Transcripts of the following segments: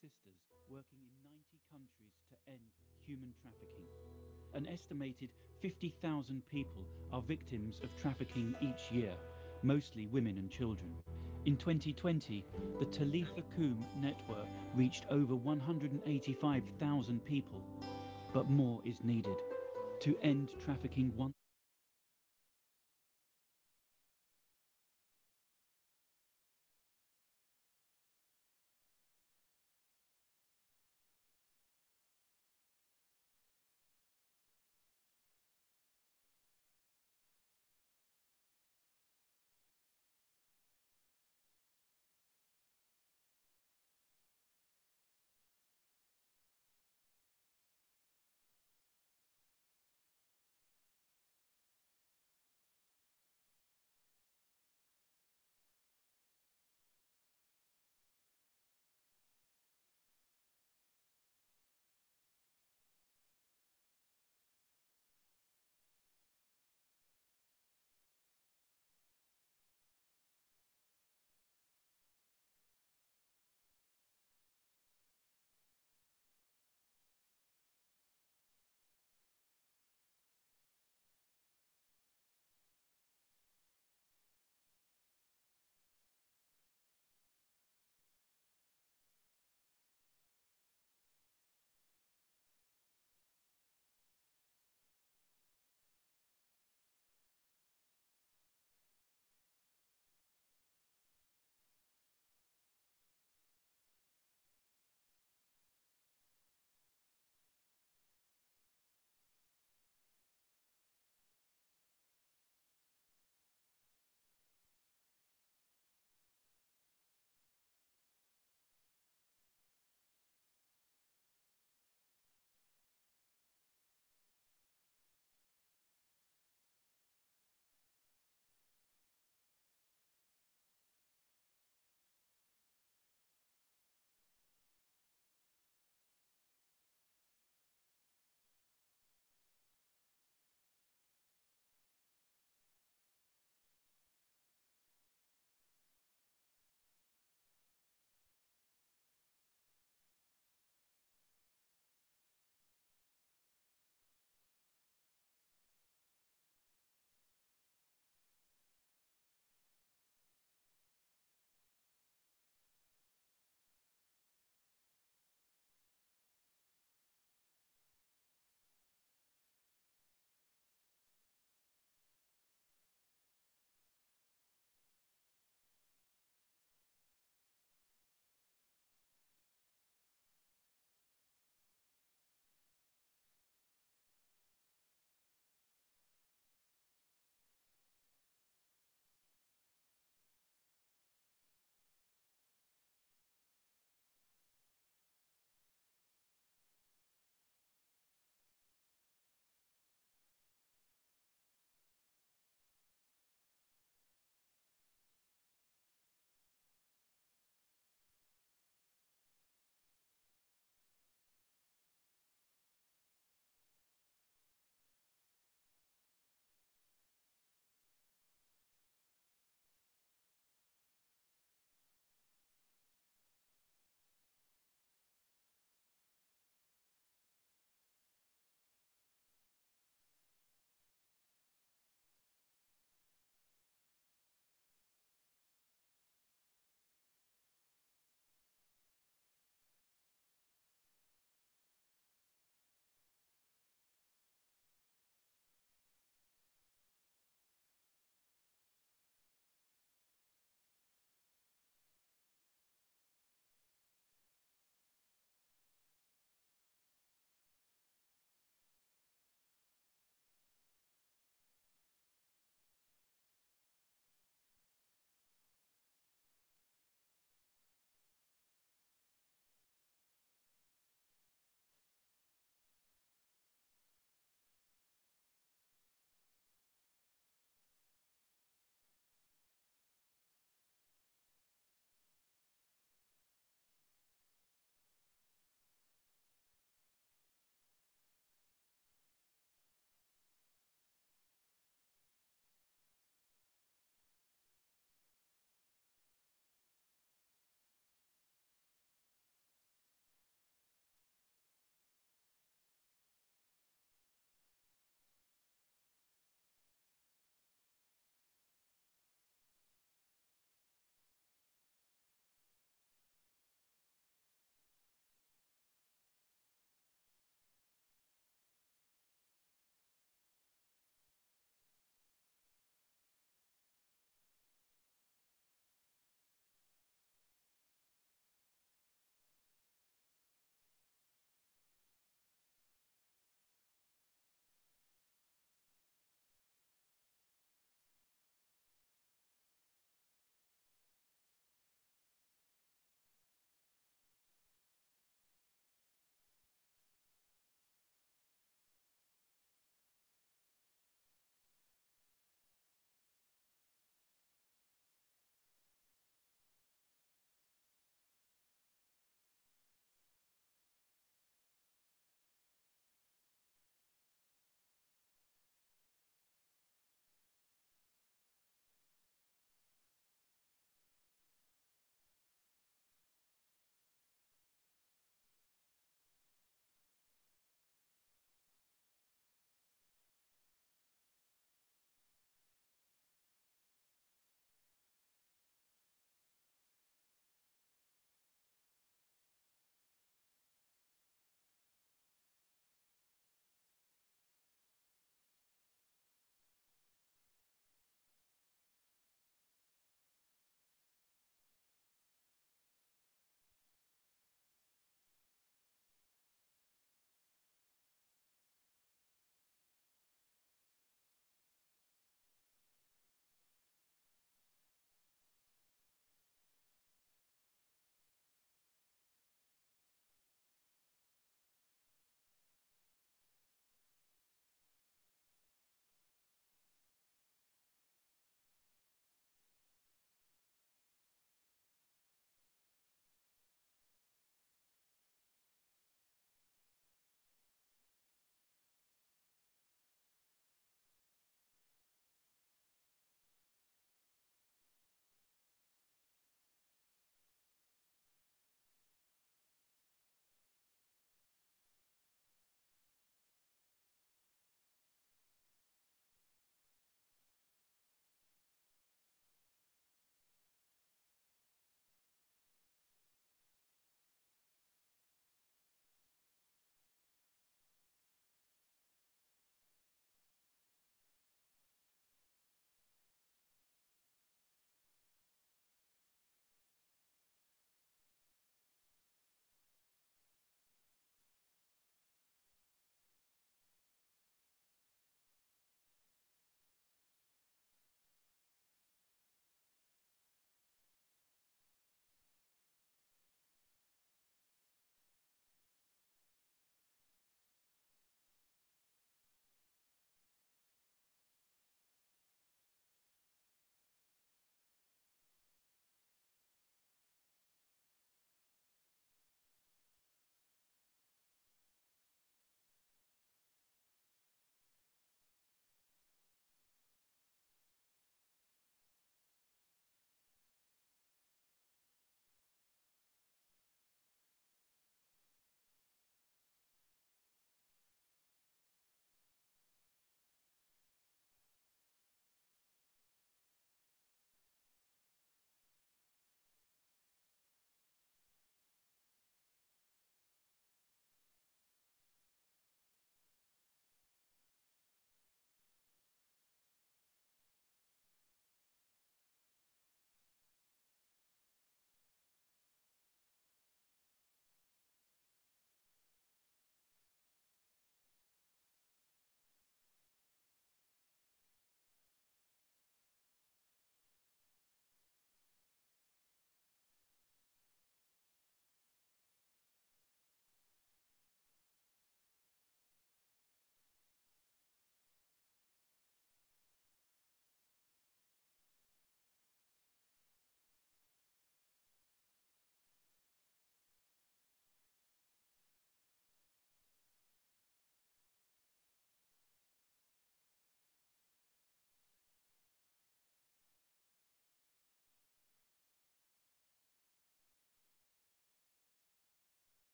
Sisters working in 90 countries to end human trafficking. An estimated 50,000 people are victims of trafficking each year, mostly women and children. In 2020, the Talitha Kum network reached over 185,000 people, but more is needed to end trafficking once.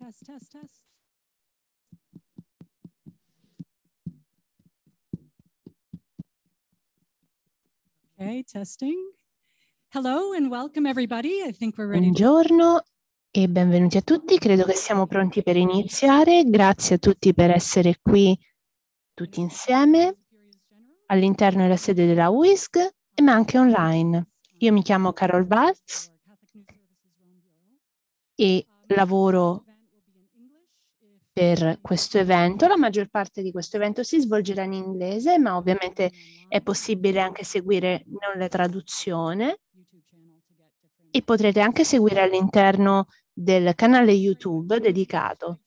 Test, test, test. Okay, testing. Hello and welcome everybody. I think we're ready. Buongiorno e benvenuti a tutti. Credo che siamo pronti per iniziare. Grazie a tutti per essere qui tutti insieme all'interno della sede della WISC, ma anche online. Io mi chiamo Carol Balz e lavoro per questo evento. La maggior parte di questo evento si svolgerà in inglese, ma ovviamente è possibile anche seguire la traduzione e potrete anche seguire all'interno del canale YouTube dedicato.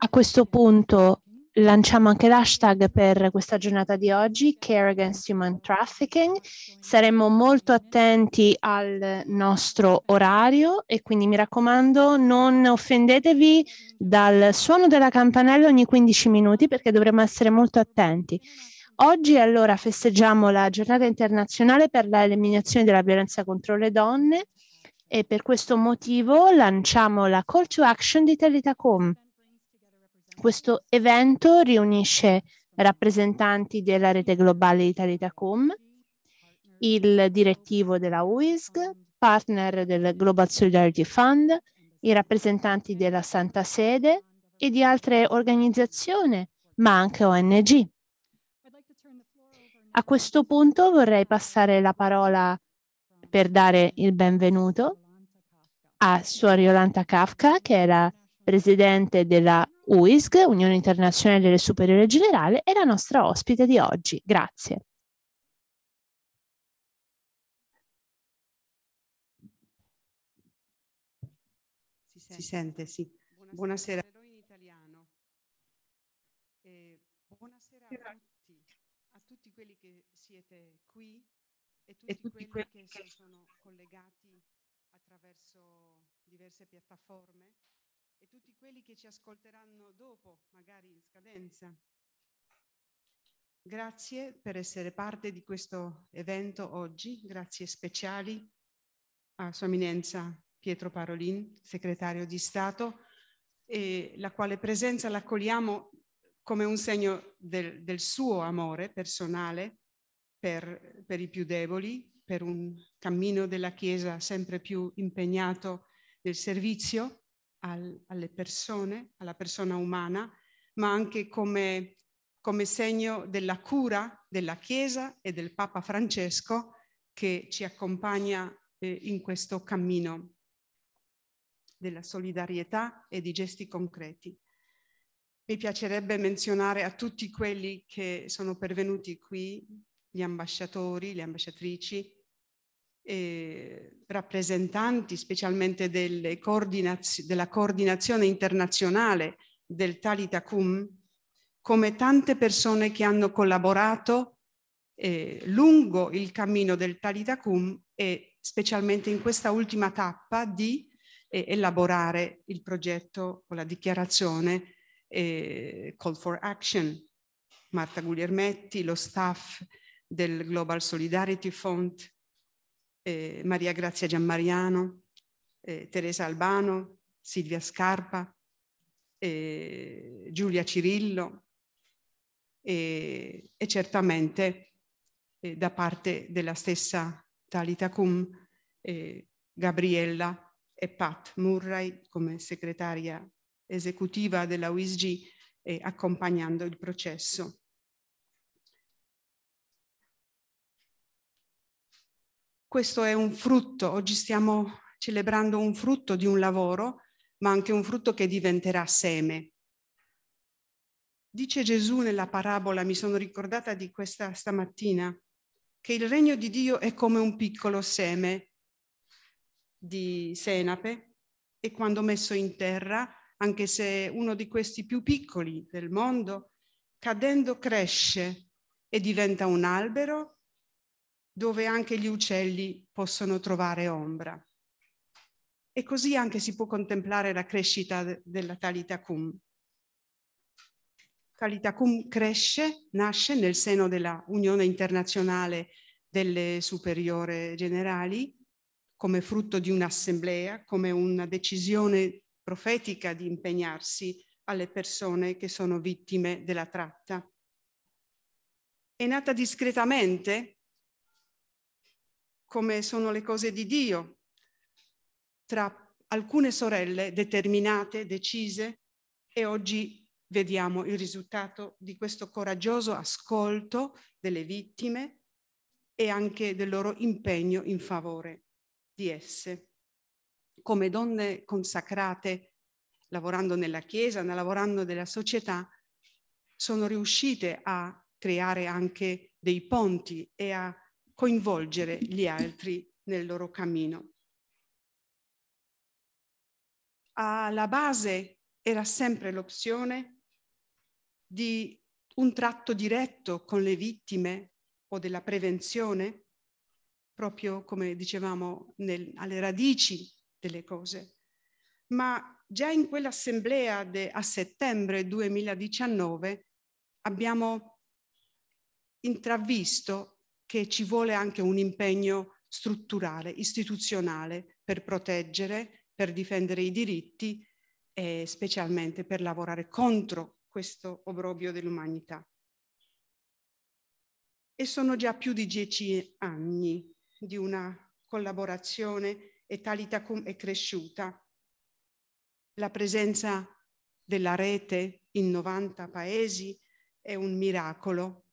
A questo punto lanciamo anche l'hashtag per questa giornata di oggi, Care Against Human Trafficking. Saremo molto attenti al nostro orario e quindi mi raccomando non offendetevi dal suono della campanella ogni 15 minuti perché dovremo essere molto attenti. Oggi allora festeggiamo la giornata internazionale per l'eliminazione della violenza contro le donne e per questo motivo lanciamo la call to action di Telitacom questo evento riunisce rappresentanti della rete globale di il direttivo della UISG, partner del Global Solidarity Fund, i rappresentanti della Santa Sede e di altre organizzazioni, ma anche ONG. A questo punto vorrei passare la parola per dare il benvenuto a Suor Yolanta Kafka, che era presidente della UISG, Unione Internazionale delle Superiori Generale, è la nostra ospite di oggi. Grazie. Si sente, sì. Buonasera. in italiano. Eh, buonasera a tutti, a tutti quelli che siete qui e tutti, e tutti quelli, quelli che si sono collegati attraverso diverse piattaforme e tutti quelli che ci ascolteranno dopo, magari in scadenza. Grazie per essere parte di questo evento oggi, grazie speciali a Sua Eminenza Pietro Parolin, segretario di Stato, la quale presenza l'accogliamo come un segno del, del suo amore personale per, per i più deboli, per un cammino della Chiesa sempre più impegnato nel servizio al, alle persone, alla persona umana, ma anche come, come segno della cura della Chiesa e del Papa Francesco che ci accompagna eh, in questo cammino della solidarietà e di gesti concreti. Mi piacerebbe menzionare a tutti quelli che sono pervenuti qui, gli ambasciatori, le ambasciatrici, eh, rappresentanti specialmente coordinaz- della coordinazione internazionale del Talitacum, come tante persone che hanno collaborato eh, lungo il cammino del Talitacum e specialmente in questa ultima tappa di eh, elaborare il progetto o la dichiarazione eh, Call for Action. Marta Guglielmetti, lo staff del Global Solidarity Fund, eh, Maria Grazia Giammariano, eh, Teresa Albano, Silvia Scarpa, eh, Giulia Cirillo e, certamente eh, da parte della stessa Talita Cum, eh, Gabriella e Pat Murray come segretaria esecutiva della UISG eh, accompagnando il processo. Questo è un frutto, oggi stiamo celebrando un frutto di un lavoro, ma anche un frutto che diventerà seme. Dice Gesù nella parabola, mi sono ricordata di questa stamattina, che il regno di Dio è come un piccolo seme di senape e quando messo in terra, anche se uno di questi più piccoli del mondo, cadendo cresce e diventa un albero dove anche gli uccelli possono trovare ombra. E così anche si può contemplare la crescita della Talitacum. Talitacum cresce, nasce nel seno della Unione Internazionale delle Superiore Generali come frutto di un'assemblea, come una decisione profetica di impegnarsi alle persone che sono vittime della tratta. È nata discretamente, come sono le cose di Dio, tra alcune sorelle determinate, decise, e oggi vediamo il risultato di questo coraggioso ascolto delle vittime e anche del loro impegno in favore di esse. Come donne consacrate, lavorando nella Chiesa, lavorando nella società, sono riuscite a creare anche dei ponti e a coinvolgere gli altri nel loro cammino. Alla base era sempre l'opzione di un tratto diretto con le vittime o della prevenzione, proprio come dicevamo nel, alle radici delle cose. Ma già in quell'assemblea de, a settembre 2019 abbiamo intravisto che ci vuole anche un impegno strutturale, istituzionale per proteggere, per difendere i diritti e specialmente per lavorare contro questo obrobio dell'umanità. E sono già più di dieci anni di una collaborazione e Talitacum è cresciuta. La presenza della rete in 90 paesi è un miracolo.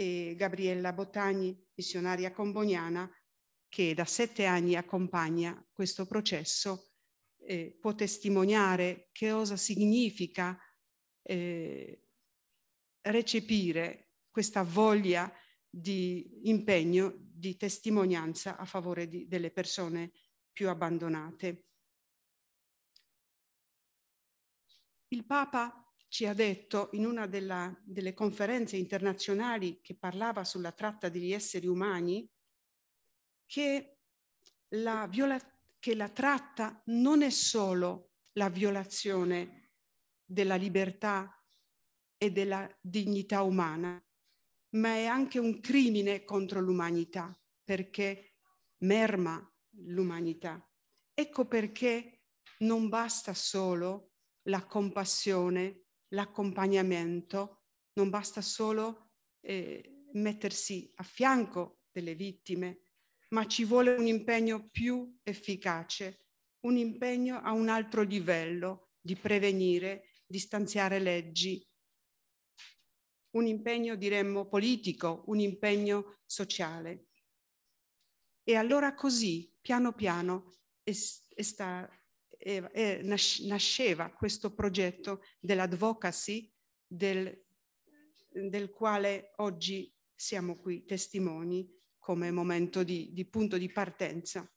E Gabriella Bottagni, missionaria comboniana, che da sette anni accompagna questo processo, eh, può testimoniare che cosa significa eh, recepire questa voglia di impegno, di testimonianza a favore di, delle persone più abbandonate. Il Papa ci ha detto in una della, delle conferenze internazionali che parlava sulla tratta degli esseri umani che la, viola, che la tratta non è solo la violazione della libertà e della dignità umana, ma è anche un crimine contro l'umanità perché merma l'umanità. Ecco perché non basta solo la compassione, l'accompagnamento, non basta solo eh, mettersi a fianco delle vittime, ma ci vuole un impegno più efficace, un impegno a un altro livello di prevenire, di stanziare leggi, un impegno, diremmo, politico, un impegno sociale. E allora così, piano piano, è, è sta, è, nasceva questo progetto dell'advocacy del, del quale oggi siamo qui testimoni come momento di, di punto di partenza.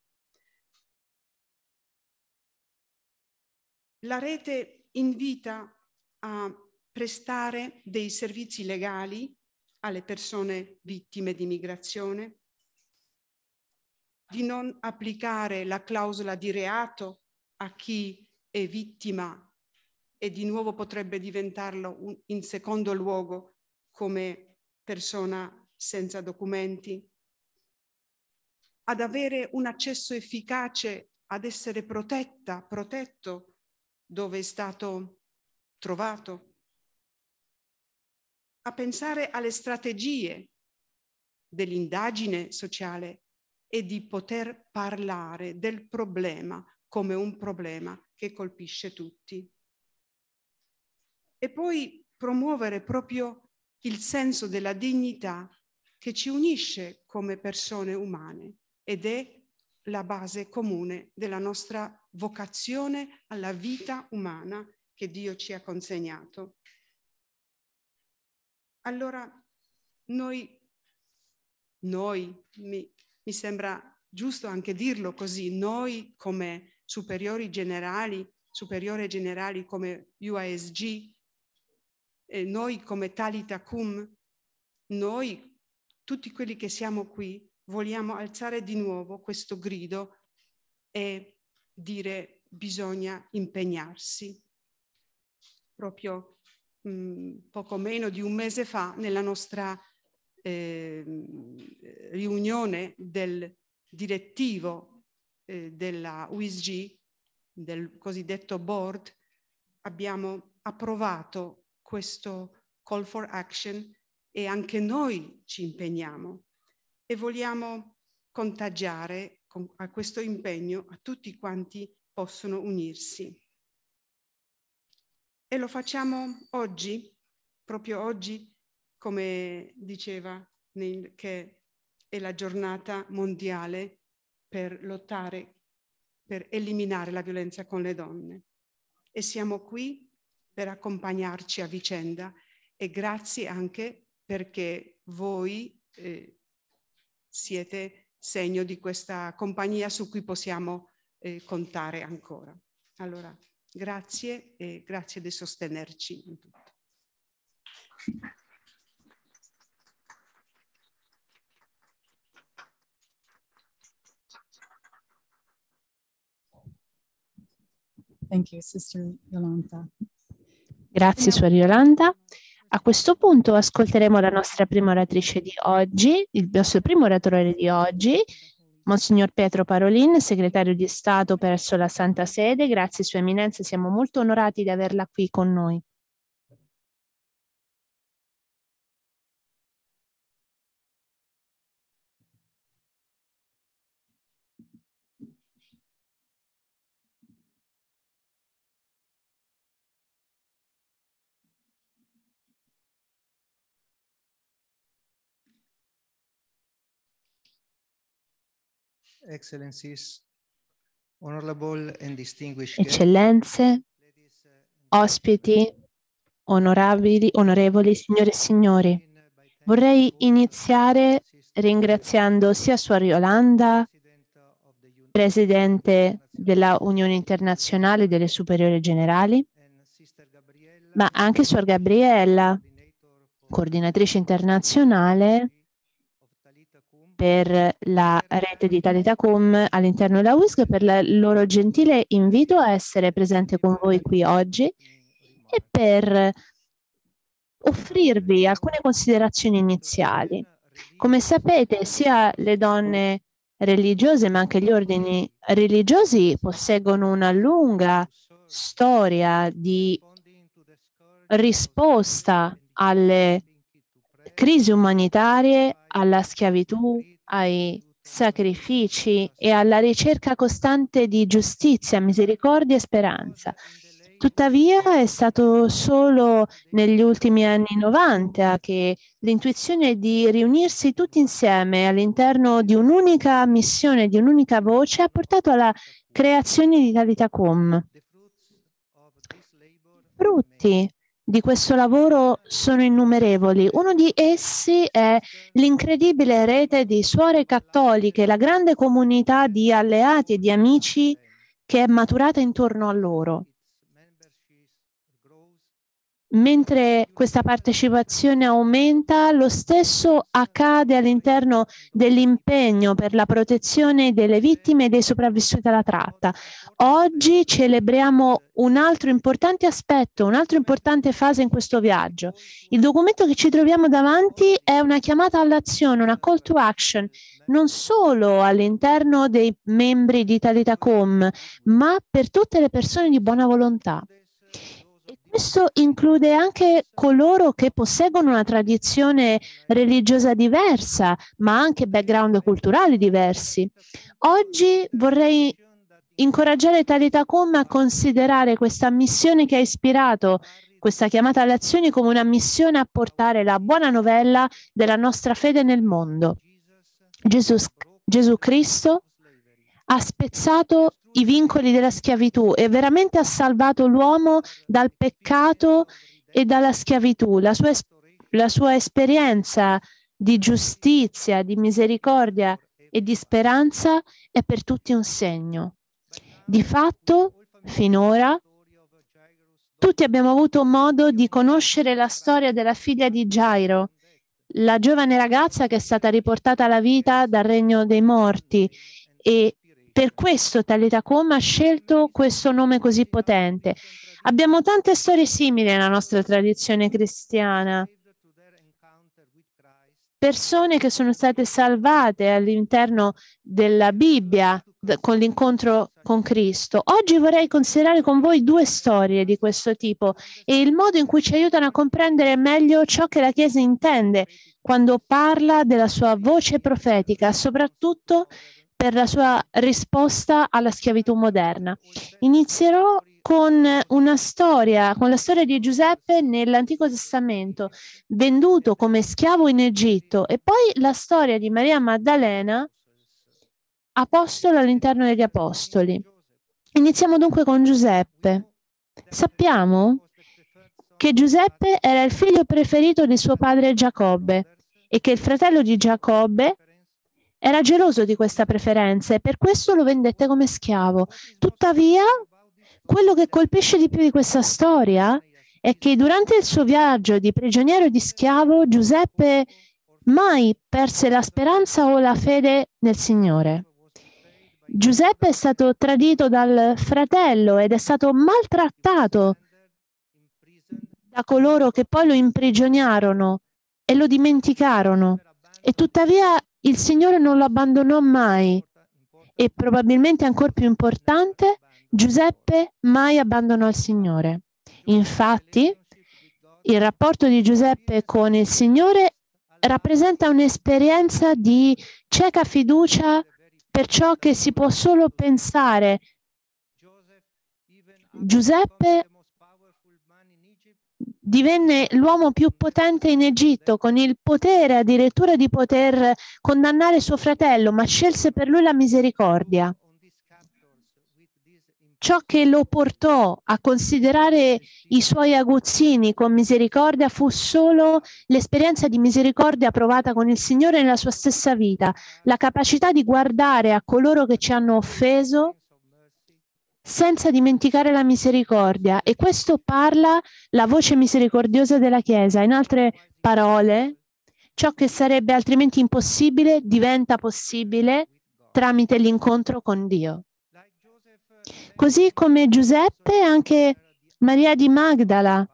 La rete invita a prestare dei servizi legali alle persone vittime di migrazione, di non applicare la clausola di reato a chi è vittima e di nuovo potrebbe diventarlo in secondo luogo come persona senza documenti, ad avere un accesso efficace, ad essere protetta, protetto dove è stato trovato, a pensare alle strategie dell'indagine sociale e di poter parlare del problema come un problema che colpisce tutti. E poi promuovere proprio il senso della dignità che ci unisce come persone umane ed è la base comune della nostra vocazione alla vita umana che Dio ci ha consegnato. Allora, noi, noi mi, mi sembra giusto anche dirlo così, noi come superiori generali, superiore generali come UASG, eh, noi come Talita Cum, noi, tutti quelli che siamo qui, vogliamo alzare di nuovo questo grido e dire bisogna impegnarsi. Proprio mh, mm, poco meno di un mese fa, nella nostra eh, riunione del direttivo eh, della UISG, del cosiddetto board abbiamo approvato questo call for action e anche noi ci impegniamo e vogliamo contagiare a questo impegno a tutti quanti possono unirsi. E lo facciamo oggi, proprio oggi, come diceva che è la giornata mondiale per lottare, per eliminare la violenza con le donne. E siamo qui per accompagnarci a vicenda e grazie anche perché voi eh, siete segno di questa compagnia su cui possiamo eh, contare ancora. Allora, grazie e grazie di sostenerci in tutto. Thank you, Sister Yolanda. Grazie, Suor Yolanda. A questo punto ascolteremo la nostra prima oratrice di oggi, il nostro primo oratore di oggi, Monsignor Pietro Parolin, segretario di Stato presso la Santa Sede. Grazie, Sua Eminenza, siamo molto onorati di averla qui con noi. Eccellenze, ospiti, onorabili, onorevoli signore e signori, vorrei iniziare ringraziando sia Suor Yolanda, Presidente della Unione Internazionale delle Superiori Generali, ma anche Suor Gabriella, coordinatrice internazionale per la rete di Talitacom all'interno della WISG per il loro gentile invito a essere presente con voi qui oggi e per offrirvi alcune considerazioni iniziali. Come sapete, sia le donne religiose ma anche gli ordini religiosi posseggono una lunga storia di risposta alle crisi umanitarie, alla schiavitù, ai sacrifici e alla ricerca costante di giustizia, misericordia e speranza. Tuttavia è stato solo negli ultimi anni 90 che l'intuizione di riunirsi tutti insieme all'interno di un'unica missione, di un'unica voce, ha portato alla creazione di Talitacom. Frutti di questo lavoro sono innumerevoli. Uno di essi è l'incredibile rete di suore cattoliche, la grande comunità di alleati e di amici che è maturata intorno a loro. Mentre questa partecipazione aumenta, lo stesso accade all'interno dell'impegno per la protezione delle vittime e dei sopravvissuti alla tratta. Oggi celebriamo un altro importante aspetto, un'altra importante fase in questo viaggio. Il documento che ci troviamo davanti è una chiamata all'azione, una call to action, non solo all'interno dei membri di Talitacom, ma per tutte le persone di buona volontà. Questo include anche coloro che posseggono una tradizione religiosa diversa, ma anche background culturali diversi. Oggi vorrei incoraggiare Talitacom a considerare questa missione che ha ispirato questa chiamata alle azioni come una missione a portare la buona novella della nostra fede nel mondo. Gesù, Gesù Cristo ha spezzato i vincoli della schiavitù e veramente ha salvato l'uomo dal peccato e dalla schiavitù. La sua, la sua esperienza di giustizia, di misericordia e di speranza è per tutti un segno. Di fatto, finora, tutti abbiamo avuto modo di conoscere la storia della figlia di Gairo, la giovane ragazza che è stata riportata alla vita dal regno dei morti e per questo Talitacom ha scelto questo nome così potente. Abbiamo tante storie simili nella nostra tradizione cristiana. Persone che sono state salvate all'interno della Bibbia con l'incontro con Cristo. Oggi vorrei considerare con voi due storie di questo tipo e il modo in cui ci aiutano a comprendere meglio ciò che la Chiesa intende quando parla della sua voce profetica, soprattutto per la sua risposta alla schiavitù moderna. Inizierò con una storia, con la storia di Giuseppe nell'Antico Testamento, venduto come schiavo in Egitto, e poi la storia di Maria Maddalena, apostolo all'interno degli apostoli. Iniziamo dunque con Giuseppe. Sappiamo che Giuseppe era il figlio preferito di suo padre Giacobbe e che il fratello di Giacobbe era geloso di questa preferenza e per questo lo vendette come schiavo. Tuttavia, quello che colpisce di più di questa storia è che durante il suo viaggio di prigioniero e di schiavo, Giuseppe mai perse la speranza o la fede nel Signore. Giuseppe è stato tradito dal fratello ed è stato maltrattato da coloro che poi lo imprigionarono e lo dimenticarono. E tuttavia il Signore non lo abbandonò mai. E probabilmente ancora più importante, Giuseppe mai abbandonò il Signore. Infatti, il rapporto di Giuseppe con il Signore rappresenta un'esperienza di cieca fiducia per ciò che si può solo pensare. Giuseppe divenne l'uomo più potente in Egitto, con il potere addirittura di poter condannare suo fratello, ma scelse per lui la misericordia ciò che lo portò a considerare i suoi aguzzini con misericordia fu solo l'esperienza di misericordia provata con il Signore nella sua stessa vita, la capacità di guardare a coloro che ci hanno offeso senza dimenticare la misericordia. E questo parla la voce misericordiosa della Chiesa. In altre parole, ciò che sarebbe altrimenti impossibile diventa possibile tramite l'incontro con Dio. Così come Giuseppe, anche Maria di Magdala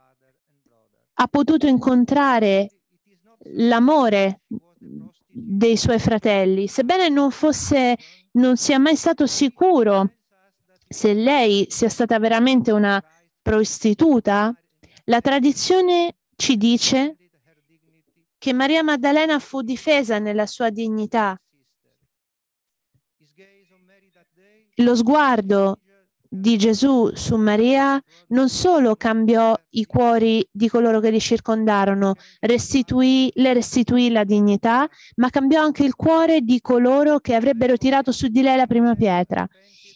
ha potuto incontrare l'amore dei suoi fratelli, sebbene non fosse, non sia mai stato sicuro se lei sia stata veramente una prostituta, la tradizione ci dice che Maria Maddalena fu difesa nella sua dignità. Lo sguardo di Gesù su Maria non solo cambiò i cuori di coloro che li circondarono, restituì, le restituì la dignità, ma cambiò anche il cuore di coloro che avrebbero tirato su di lei la prima pietra.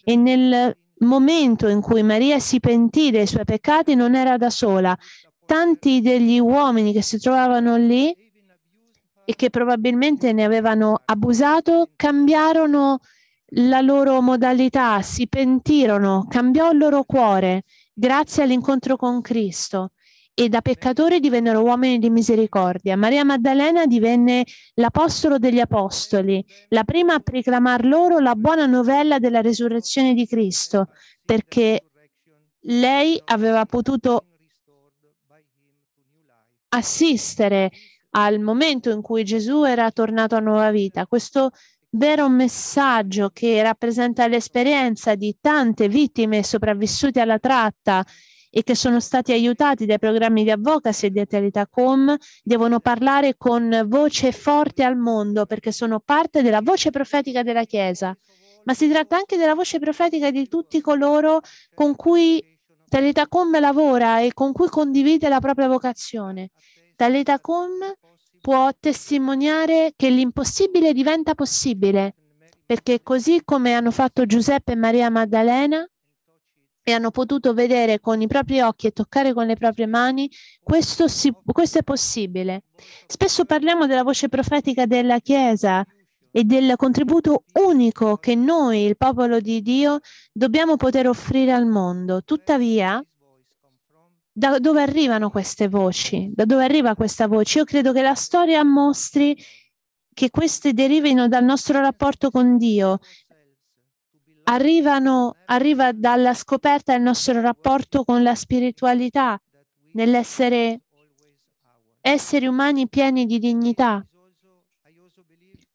E nel momento in cui Maria si pentì dei suoi peccati non era da sola. Tanti degli uomini che si trovavano lì e che probabilmente ne avevano abusato cambiarono la loro modalità, si pentirono, cambiò il loro cuore grazie all'incontro con Cristo e da peccatori divennero uomini di misericordia. Maria Maddalena divenne l'apostolo degli apostoli, la prima a proclamare loro la buona novella della risurrezione di Cristo, perché lei aveva potuto assistere al momento in cui Gesù era tornato a nuova vita. Questo vero messaggio che rappresenta l'esperienza di tante vittime sopravvissute alla tratta e che sono stati aiutati dai programmi di advocacy e di Attività.com devono parlare con voce forte al mondo perché sono parte della voce profetica della Chiesa, ma si tratta anche della voce profetica di tutti coloro con cui Talitacom lavora e con cui condivide la propria vocazione. Talitacom può testimoniare che l'impossibile diventa possibile, perché così come hanno fatto Giuseppe e Maria Maddalena e hanno potuto vedere con i propri occhi e toccare con le proprie mani, questo, si, questo è possibile. Spesso parliamo della voce profetica della Chiesa e del contributo unico che noi, il popolo di Dio, dobbiamo poter offrire al mondo. Tuttavia, da dove arrivano queste voci? Da dove arriva questa voce? Io credo che la storia mostri che queste derivino dal nostro rapporto con Dio, arrivano, arriva dalla scoperta del nostro rapporto con la spiritualità, nell'essere esseri umani pieni di dignità.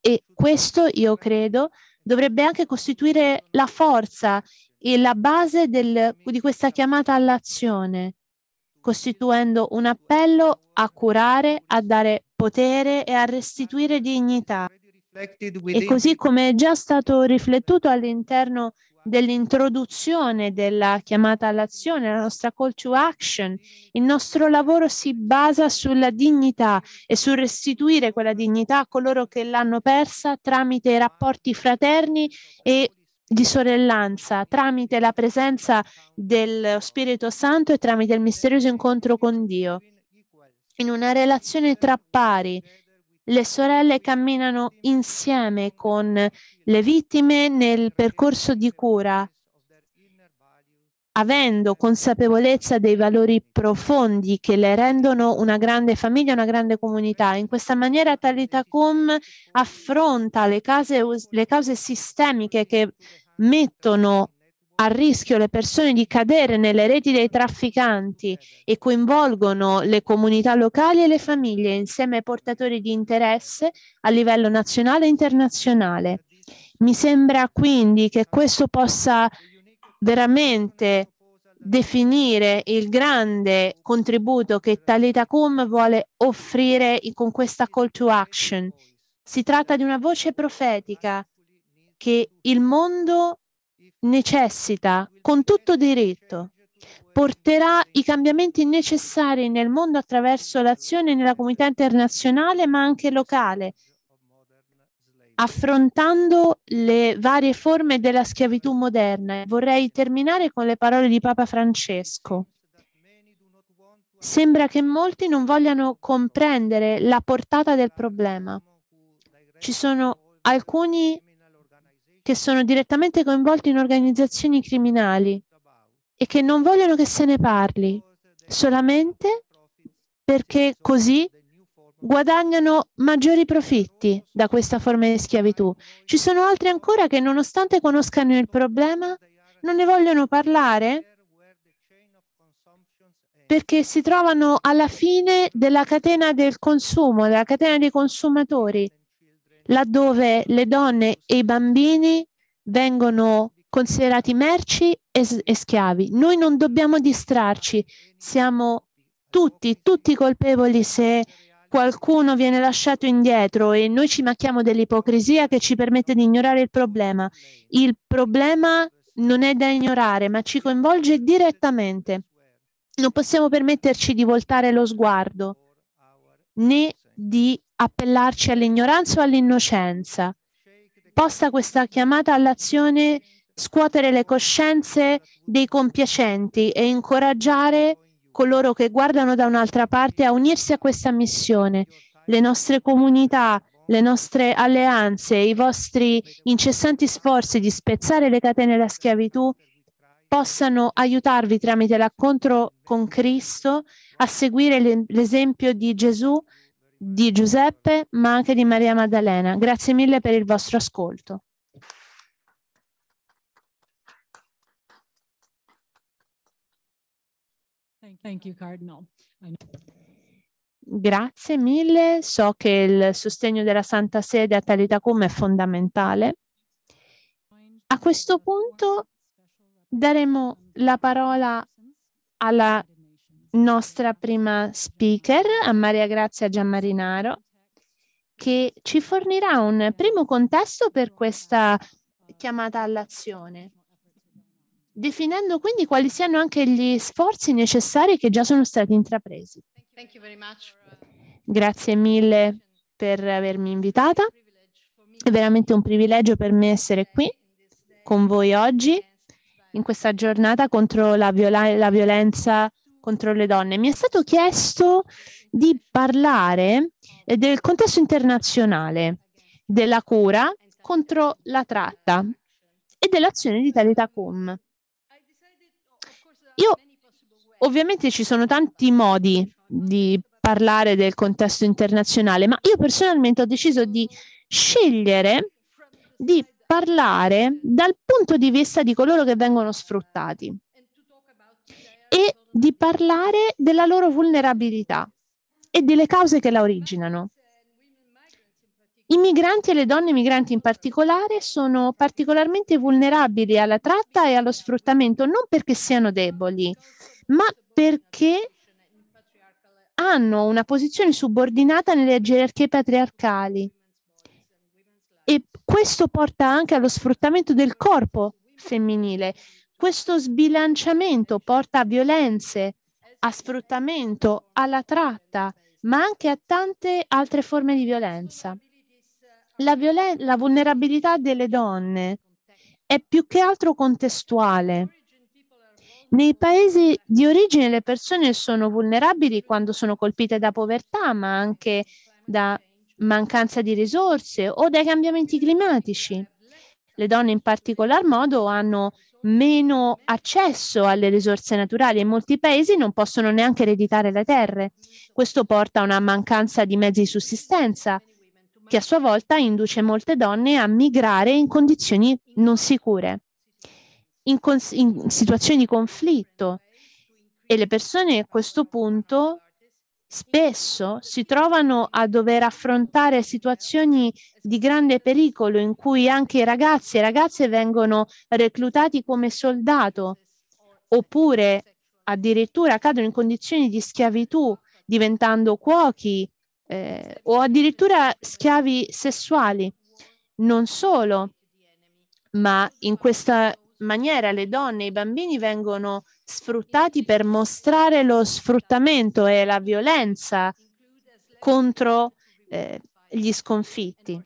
E questo, io credo, dovrebbe anche costituire la forza e la base del, di questa chiamata all'azione, costituendo un appello a curare, a dare potere e a restituire dignità. E così come è già stato riflettuto all'interno dell'introduzione della chiamata all'azione, la nostra call to action, il nostro lavoro si basa sulla dignità e sul restituire quella dignità a coloro che l'hanno persa tramite rapporti fraterni e di sorellanza, tramite la presenza dello Spirito Santo e tramite il misterioso incontro con Dio. In una relazione tra pari, le sorelle camminano insieme con le vittime nel percorso di cura, avendo consapevolezza dei valori profondi che le rendono una grande famiglia, una grande comunità. In questa maniera Talitacum affronta le cause, le cause sistemiche che mettono a rischio le persone di cadere nelle reti dei trafficanti e coinvolgono le comunità locali e le famiglie insieme ai portatori di interesse a livello nazionale e internazionale. Mi sembra quindi che questo possa veramente definire il grande contributo che Talitacum vuole offrire con questa call to action. Si tratta di una voce profetica che il mondo necessita con tutto diritto. Porterà i cambiamenti necessari nel mondo attraverso l'azione nella comunità internazionale ma anche locale, affrontando le varie forme della schiavitù moderna. Vorrei terminare con le parole di Papa Francesco. Sembra che molti non vogliano comprendere la portata del problema. Ci sono alcuni che sono direttamente coinvolti in organizzazioni criminali e che non vogliono che se ne parli solamente perché così guadagnano maggiori profitti da questa forma di schiavitù. Ci sono altri ancora che nonostante conoscano il problema non ne vogliono parlare perché si trovano alla fine della catena del consumo, della catena dei consumatori laddove le donne e i bambini vengono considerati merci e, e schiavi. Noi non dobbiamo distrarci, siamo tutti, tutti colpevoli se qualcuno viene lasciato indietro e noi ci macchiamo dell'ipocrisia che ci permette di ignorare il problema. Il problema non è da ignorare, ma ci coinvolge direttamente. Non possiamo permetterci di voltare lo sguardo né di appellarci all'ignoranza o all'innocenza. Possa questa chiamata all'azione scuotere le coscienze dei compiacenti e incoraggiare coloro che guardano da un'altra parte a unirsi a questa missione. Le nostre comunità, le nostre alleanze, i vostri incessanti sforzi di spezzare le catene della schiavitù possano aiutarvi tramite l'incontro con Cristo a seguire l'esempio di Gesù di Giuseppe, ma anche di Maria Maddalena. Grazie mille per il vostro ascolto. Thank you, Cardinal. Grazie mille. So che il sostegno della Santa Sede a Talitacum è fondamentale. A questo punto daremo la parola alla nostra prima speaker, a Maria Grazia Giammarinaro, che ci fornirà un primo contesto per questa chiamata all'azione, definendo quindi quali siano anche gli sforzi necessari che già sono stati intrapresi. Grazie mille per avermi invitata. È veramente un privilegio per me essere qui con voi oggi in questa giornata contro la, viola- la violenza contro le donne. Mi è stato chiesto di parlare eh, del contesto internazionale della cura contro la tratta e dell'azione di Talitacom. Io ovviamente ci sono tanti modi di parlare del contesto internazionale, ma io personalmente ho deciso di scegliere di parlare dal punto di vista di coloro che vengono sfruttati e di parlare della loro vulnerabilità e delle cause che la originano. I migranti e le donne migranti in particolare sono particolarmente vulnerabili alla tratta e allo sfruttamento non perché siano deboli, ma perché hanno una posizione subordinata nelle gerarchie patriarcali. E questo porta anche allo sfruttamento del corpo femminile. Questo sbilanciamento porta a violenze, a sfruttamento, alla tratta, ma anche a tante altre forme di violenza. La, violen- la vulnerabilità delle donne è più che altro contestuale. Nei paesi di origine le persone sono vulnerabili quando sono colpite da povertà, ma anche da mancanza di risorse o dai cambiamenti climatici. Le donne in particolar modo hanno meno accesso alle risorse naturali e molti paesi non possono neanche ereditare le terre. Questo porta a una mancanza di mezzi di sussistenza che a sua volta induce molte donne a migrare in condizioni non sicure, in, in situazioni di conflitto e le persone a questo punto spesso si trovano a dover affrontare situazioni di grande pericolo in cui anche ragazzi e ragazze vengono reclutati come soldato oppure addirittura cadono in condizioni di schiavitù diventando cuochi eh, o addirittura schiavi sessuali. Non solo, ma in questa maniera le donne e i bambini vengono sfruttati per mostrare lo sfruttamento e la violenza contro eh, gli sconfitti.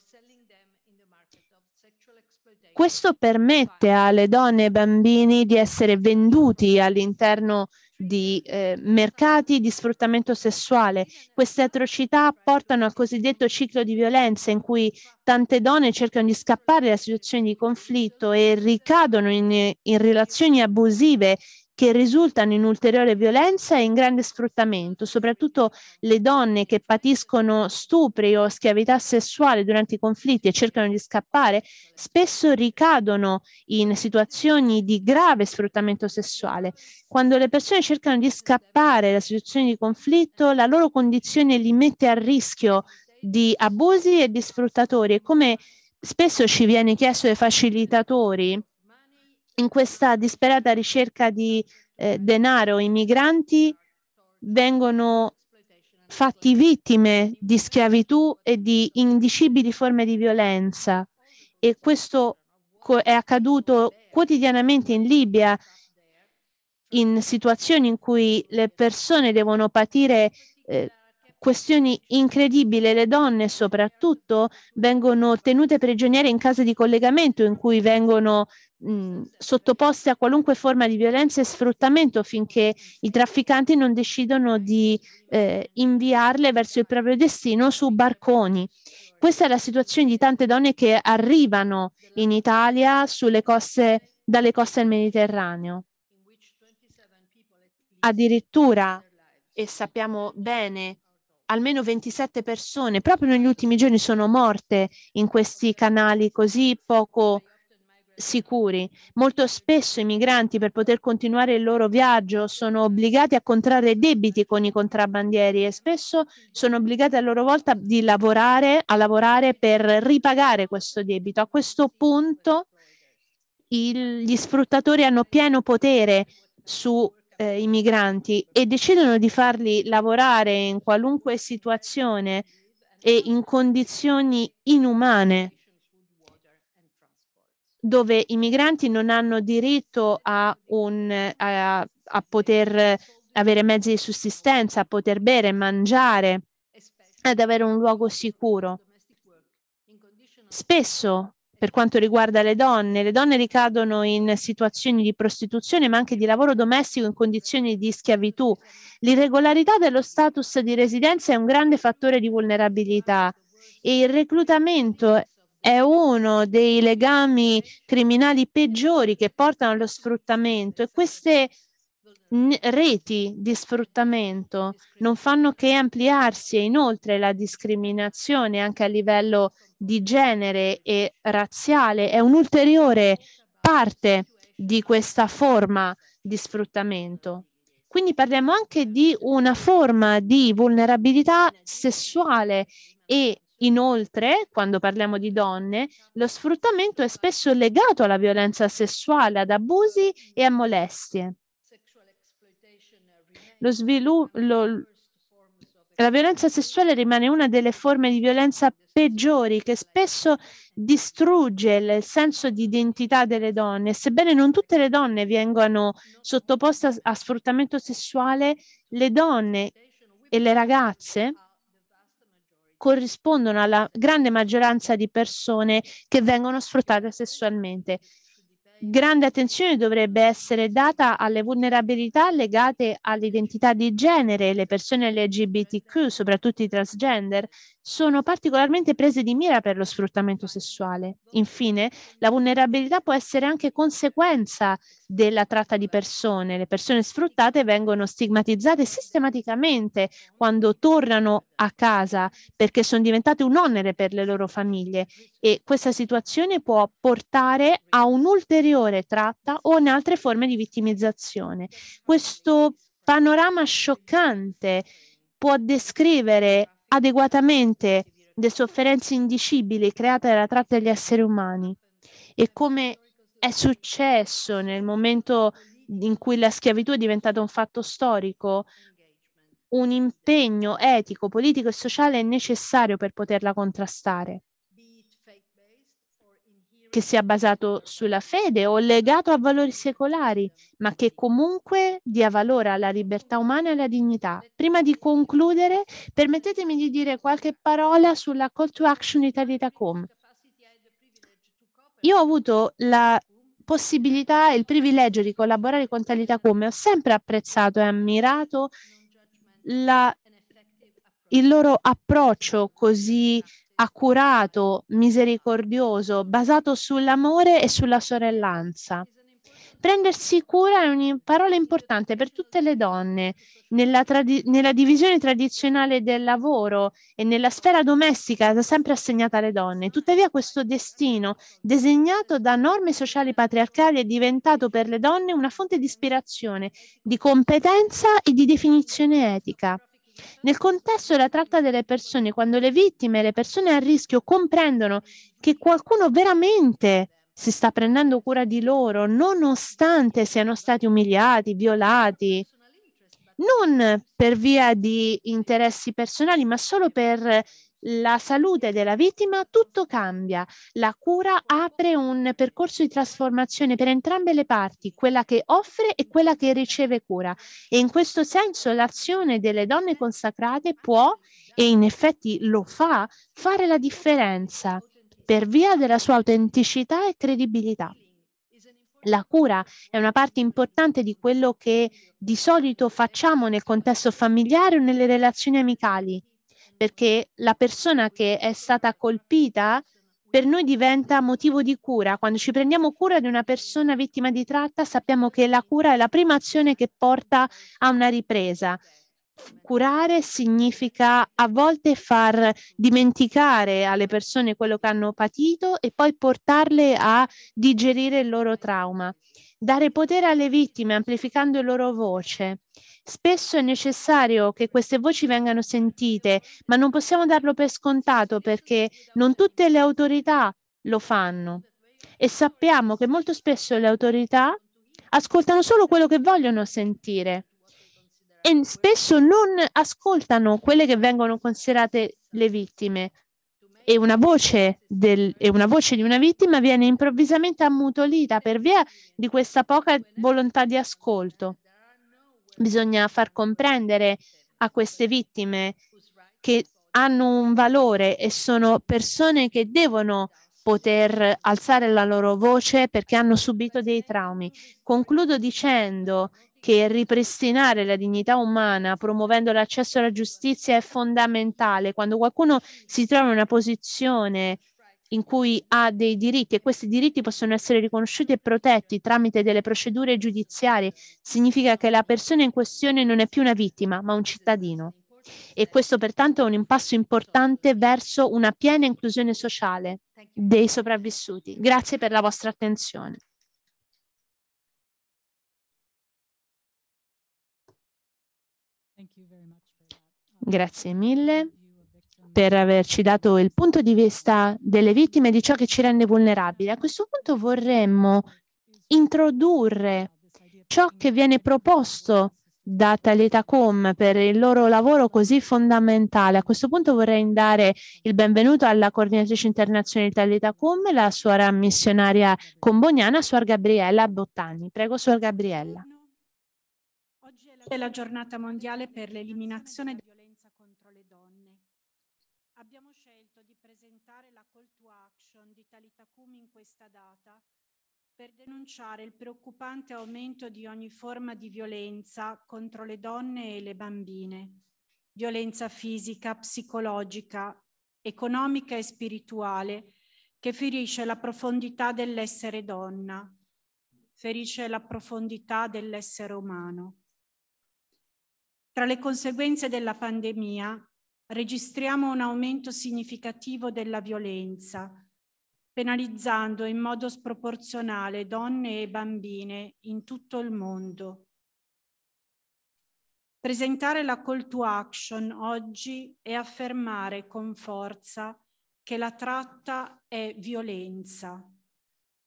Questo permette alle donne e bambini di essere venduti all'interno di eh, mercati di sfruttamento sessuale. Queste atrocità portano al cosiddetto ciclo di violenza in cui tante donne cercano di scappare da situazioni di conflitto e ricadono in, in relazioni abusive che risultano in ulteriore violenza e in grande sfruttamento, soprattutto le donne che patiscono stupri o schiavità sessuale durante i conflitti e cercano di scappare, spesso ricadono in situazioni di grave sfruttamento sessuale. Quando le persone cercano di scappare da situazioni di conflitto, la loro condizione li mette a rischio di abusi e di sfruttatori e come spesso ci viene chiesto dai facilitatori, in questa disperata ricerca di eh, denaro i migranti vengono fatti vittime di schiavitù e di indicibili forme di violenza e questo è accaduto quotidianamente in Libia in situazioni in cui le persone devono patire eh, questioni incredibili. Le donne soprattutto vengono tenute prigioniere in case di collegamento in cui vengono sottoposte a qualunque forma di violenza e sfruttamento finché i trafficanti non decidono di eh, inviarle verso il proprio destino su barconi. Questa è la situazione di tante donne che arrivano in Italia coste, dalle coste del Mediterraneo. Addirittura, e sappiamo bene, almeno 27 persone proprio negli ultimi giorni sono morte in questi canali così poco sicuri. Molto spesso i migranti per poter continuare il loro viaggio sono obbligati a contrarre debiti con i contrabbandieri e spesso sono obbligati a loro volta di lavorare, a lavorare per ripagare questo debito. A questo punto il, gli sfruttatori hanno pieno potere sui eh, migranti e decidono di farli lavorare in qualunque situazione e in condizioni inumane dove i migranti non hanno diritto a, un, a, a poter avere mezzi di sussistenza, a poter bere, mangiare, ad avere un luogo sicuro. Spesso, per quanto riguarda le donne, le donne ricadono in situazioni di prostituzione, ma anche di lavoro domestico in condizioni di schiavitù. L'irregolarità dello status di residenza è un grande fattore di vulnerabilità e il reclutamento è uno dei legami criminali peggiori che portano allo sfruttamento e queste reti di sfruttamento non fanno che ampliarsi e inoltre la discriminazione anche a livello di genere e razziale è un'ulteriore parte di questa forma di sfruttamento. Quindi parliamo anche di una forma di vulnerabilità sessuale e Inoltre, quando parliamo di donne, lo sfruttamento è spesso legato alla violenza sessuale, ad abusi e a molestie. Lo sviluppo, la violenza sessuale rimane una delle forme di violenza peggiori che spesso distrugge il senso di identità delle donne. Sebbene non tutte le donne vengano sottoposte a sfruttamento sessuale, le donne e le ragazze corrispondono alla grande maggioranza di persone che vengono sfruttate sessualmente grande attenzione dovrebbe essere data alle vulnerabilità legate all'identità di genere. Le persone LGBTQ, soprattutto i transgender, sono particolarmente prese di mira per lo sfruttamento sessuale. Infine, la vulnerabilità può essere anche conseguenza della tratta di persone. Le persone sfruttate vengono stigmatizzate sistematicamente quando tornano a casa perché sono diventate un onere per le loro famiglie e questa situazione può portare a un'ulteriore tratta o in altre forme di vittimizzazione. Questo panorama scioccante può descrivere adeguatamente le sofferenze indicibili create dalla tratta degli esseri umani e come è successo nel momento in cui la schiavitù è diventata un fatto storico, un impegno etico, politico e sociale è necessario per poterla contrastare che sia basato sulla fede o legato a valori secolari, ma che comunque dia valore alla libertà umana e alla dignità. Prima di concludere, permettetemi di dire qualche parola sulla call to action Italitacom. Io ho avuto la possibilità e il privilegio di collaborare con Talitacom e ho sempre apprezzato e ammirato la, il loro approccio così accurato, misericordioso, basato sull'amore e sulla sorellanza. Prendersi cura è una parola importante per tutte le donne. Nella, nella, divisione tradizionale del lavoro e nella sfera domestica è sempre assegnata alle donne. Tuttavia questo destino, disegnato da norme sociali patriarcali, è diventato per le donne una fonte di ispirazione, di competenza e di definizione etica. Nel contesto della tratta delle persone, quando le vittime le persone a rischio comprendono che qualcuno veramente si sta prendendo cura di loro, nonostante siano stati umiliati, violati, non per via di interessi personali, ma solo per la salute della vittima, tutto cambia. La cura apre un percorso di trasformazione per entrambe le parti, quella che offre e quella che riceve cura. E in questo senso l'azione delle donne consacrate può, e in effetti lo fa, fare la differenza per via della sua autenticità e credibilità. La cura è una parte importante di quello che di solito facciamo nel contesto familiare o nelle relazioni amicali perché la persona che è stata colpita per noi diventa motivo di cura. Quando ci prendiamo cura di una persona vittima di tratta, sappiamo che la cura è la prima azione che porta a una ripresa. Curare significa a volte far dimenticare alle persone quello che hanno patito e poi portarle a digerire il loro trauma. Dare potere alle vittime amplificando la loro voce. Spesso è necessario che queste voci vengano sentite, ma non possiamo darlo per scontato perché non tutte le autorità lo fanno. E sappiamo che molto spesso le autorità ascoltano solo quello che vogliono sentire e spesso non ascoltano quelle che vengono considerate le vittime. E una, voce del, e una voce di una vittima viene improvvisamente ammutolita per via di questa poca volontà di ascolto. Bisogna far comprendere a queste vittime che hanno un valore e sono persone che devono poter alzare la loro voce perché hanno subito dei traumi. Concludo dicendo che ripristinare la dignità umana promuovendo l'accesso alla giustizia è fondamentale. Quando qualcuno si trova in una posizione in cui ha dei diritti e questi diritti possono essere riconosciuti e protetti tramite delle procedure giudiziarie, significa che la persona in questione non è più una vittima, ma un cittadino. E questo pertanto è un impasso importante verso una piena inclusione sociale dei sopravvissuti. Grazie per la vostra attenzione. Grazie mille. per averci dato il punto di vista delle vittime di ciò che ci rende vulnerabili. A questo punto vorremmo introdurre ciò che viene proposto da Talitacom per il loro lavoro così fondamentale. A questo punto vorrei dare il benvenuto alla coordinatrice internazionale di Talitacom, la suora missionaria comboniana, suor Gabriella Bottani. Prego, suor Gabriella. Oggi è la giornata mondiale per l'eliminazione della violenza contro le donne. Abbiamo scelto di presentare la call to Talitacum in questa data per denunciare il preoccupante aumento di ogni forma di violenza contro le donne e le bambine, violenza fisica, psicologica, economica e spirituale che ferisce la profondità dell'essere donna, ferisce la profondità dell'essere umano. Tra le conseguenze della pandemia registriamo un aumento significativo della violenza, penalizzando in modo sproporzionale donne e bambine in tutto il mondo. Presentare la call to action oggi è affermare con forza che la tratta è violenza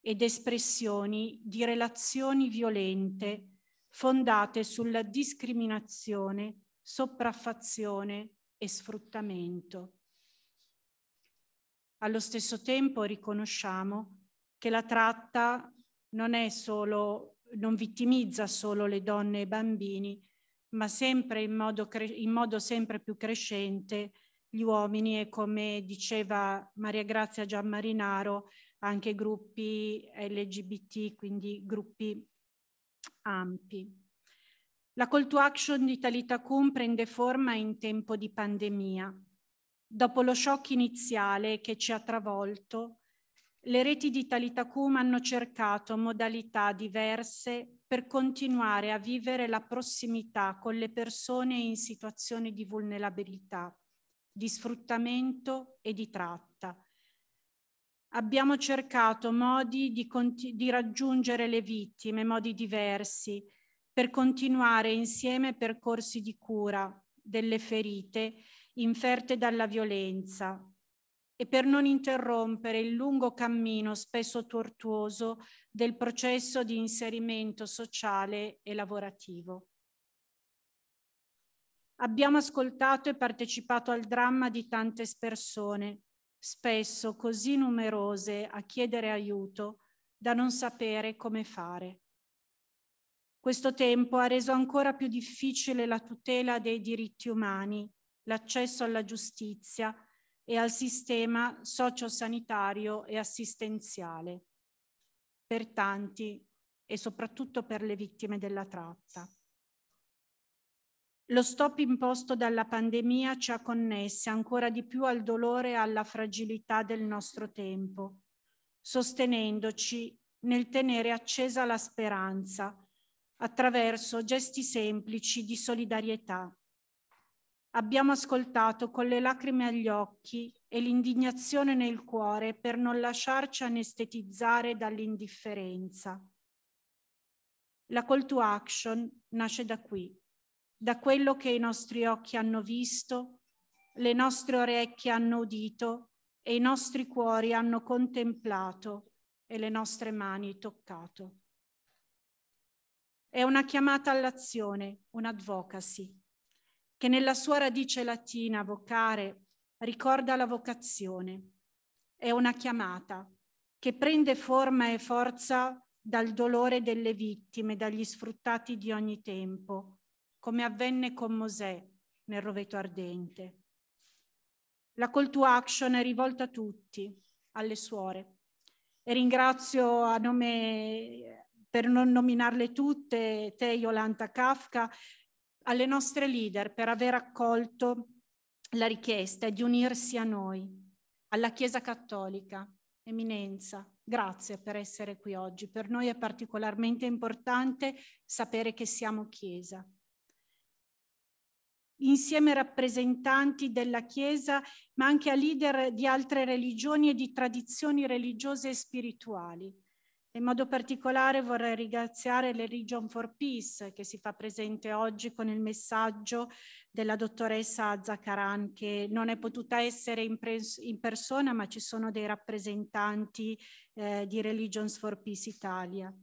ed espressioni di relazioni violente fondate sulla discriminazione, sopraffazione e sfruttamento. Allo stesso tempo riconosciamo che la tratta non è solo, non vittimizza solo le donne e i bambini, ma sempre in modo, in modo sempre più crescente gli uomini e come diceva Maria Grazia Gianmarinaro, anche gruppi LGBT, quindi gruppi ampi. La call to action di Talitacum prende forma in tempo di pandemia Dopo lo shock iniziale che ci ha travolto, le reti di Talitacum hanno cercato modalità diverse per continuare a vivere la prossimità con le persone in situazioni di vulnerabilità, di sfruttamento e di tratta. Abbiamo cercato modi di, di raggiungere le vittime, modi diversi, per continuare insieme percorsi di cura delle ferite inferte dalla violenza e per non interrompere il lungo cammino spesso tortuoso del processo di inserimento sociale e lavorativo. Abbiamo ascoltato e partecipato al dramma di tante persone, spesso così numerose a chiedere aiuto da non sapere come fare. Questo tempo ha reso ancora più difficile la tutela dei diritti umani l'accesso alla giustizia e al sistema sociosanitario e assistenziale per tanti e soprattutto per le vittime della tratta. Lo stop imposto dalla pandemia ci ha connesse ancora di più al dolore e alla fragilità del nostro tempo, sostenendoci nel tenere accesa la speranza attraverso gesti semplici di solidarietà Abbiamo ascoltato con le lacrime agli occhi e l'indignazione nel cuore per non lasciarci anestetizzare dall'indifferenza. La call to action nasce da qui, da quello che i nostri occhi hanno visto, le nostre orecchie hanno udito e i nostri cuori hanno contemplato e le nostre mani toccato. È una chiamata all'azione, un advocacy che nella sua radice latina vocare ricorda la vocazione. È una chiamata che prende forma e forza dal dolore delle vittime, dagli sfruttati di ogni tempo, come avvenne con Mosè nel roveto ardente. La call to action è rivolta a tutti, alle suore. E ringrazio a nome, per non nominarle tutte, te Yolanta Kafka, alle nostre leader per aver accolto la richiesta di unirsi a noi, alla Chiesa Cattolica. Eminenza, grazie per essere qui oggi. Per noi è particolarmente importante sapere che siamo Chiesa. Insieme rappresentanti della Chiesa, ma anche a leader di altre religioni e di tradizioni religiose e spirituali In modo particolare vorrei ringraziare le Region for Peace che si fa presente oggi con il messaggio della dottoressa Zaccaran che non è potuta essere in, in persona ma ci sono dei rappresentanti eh, di Religions for Peace Italia.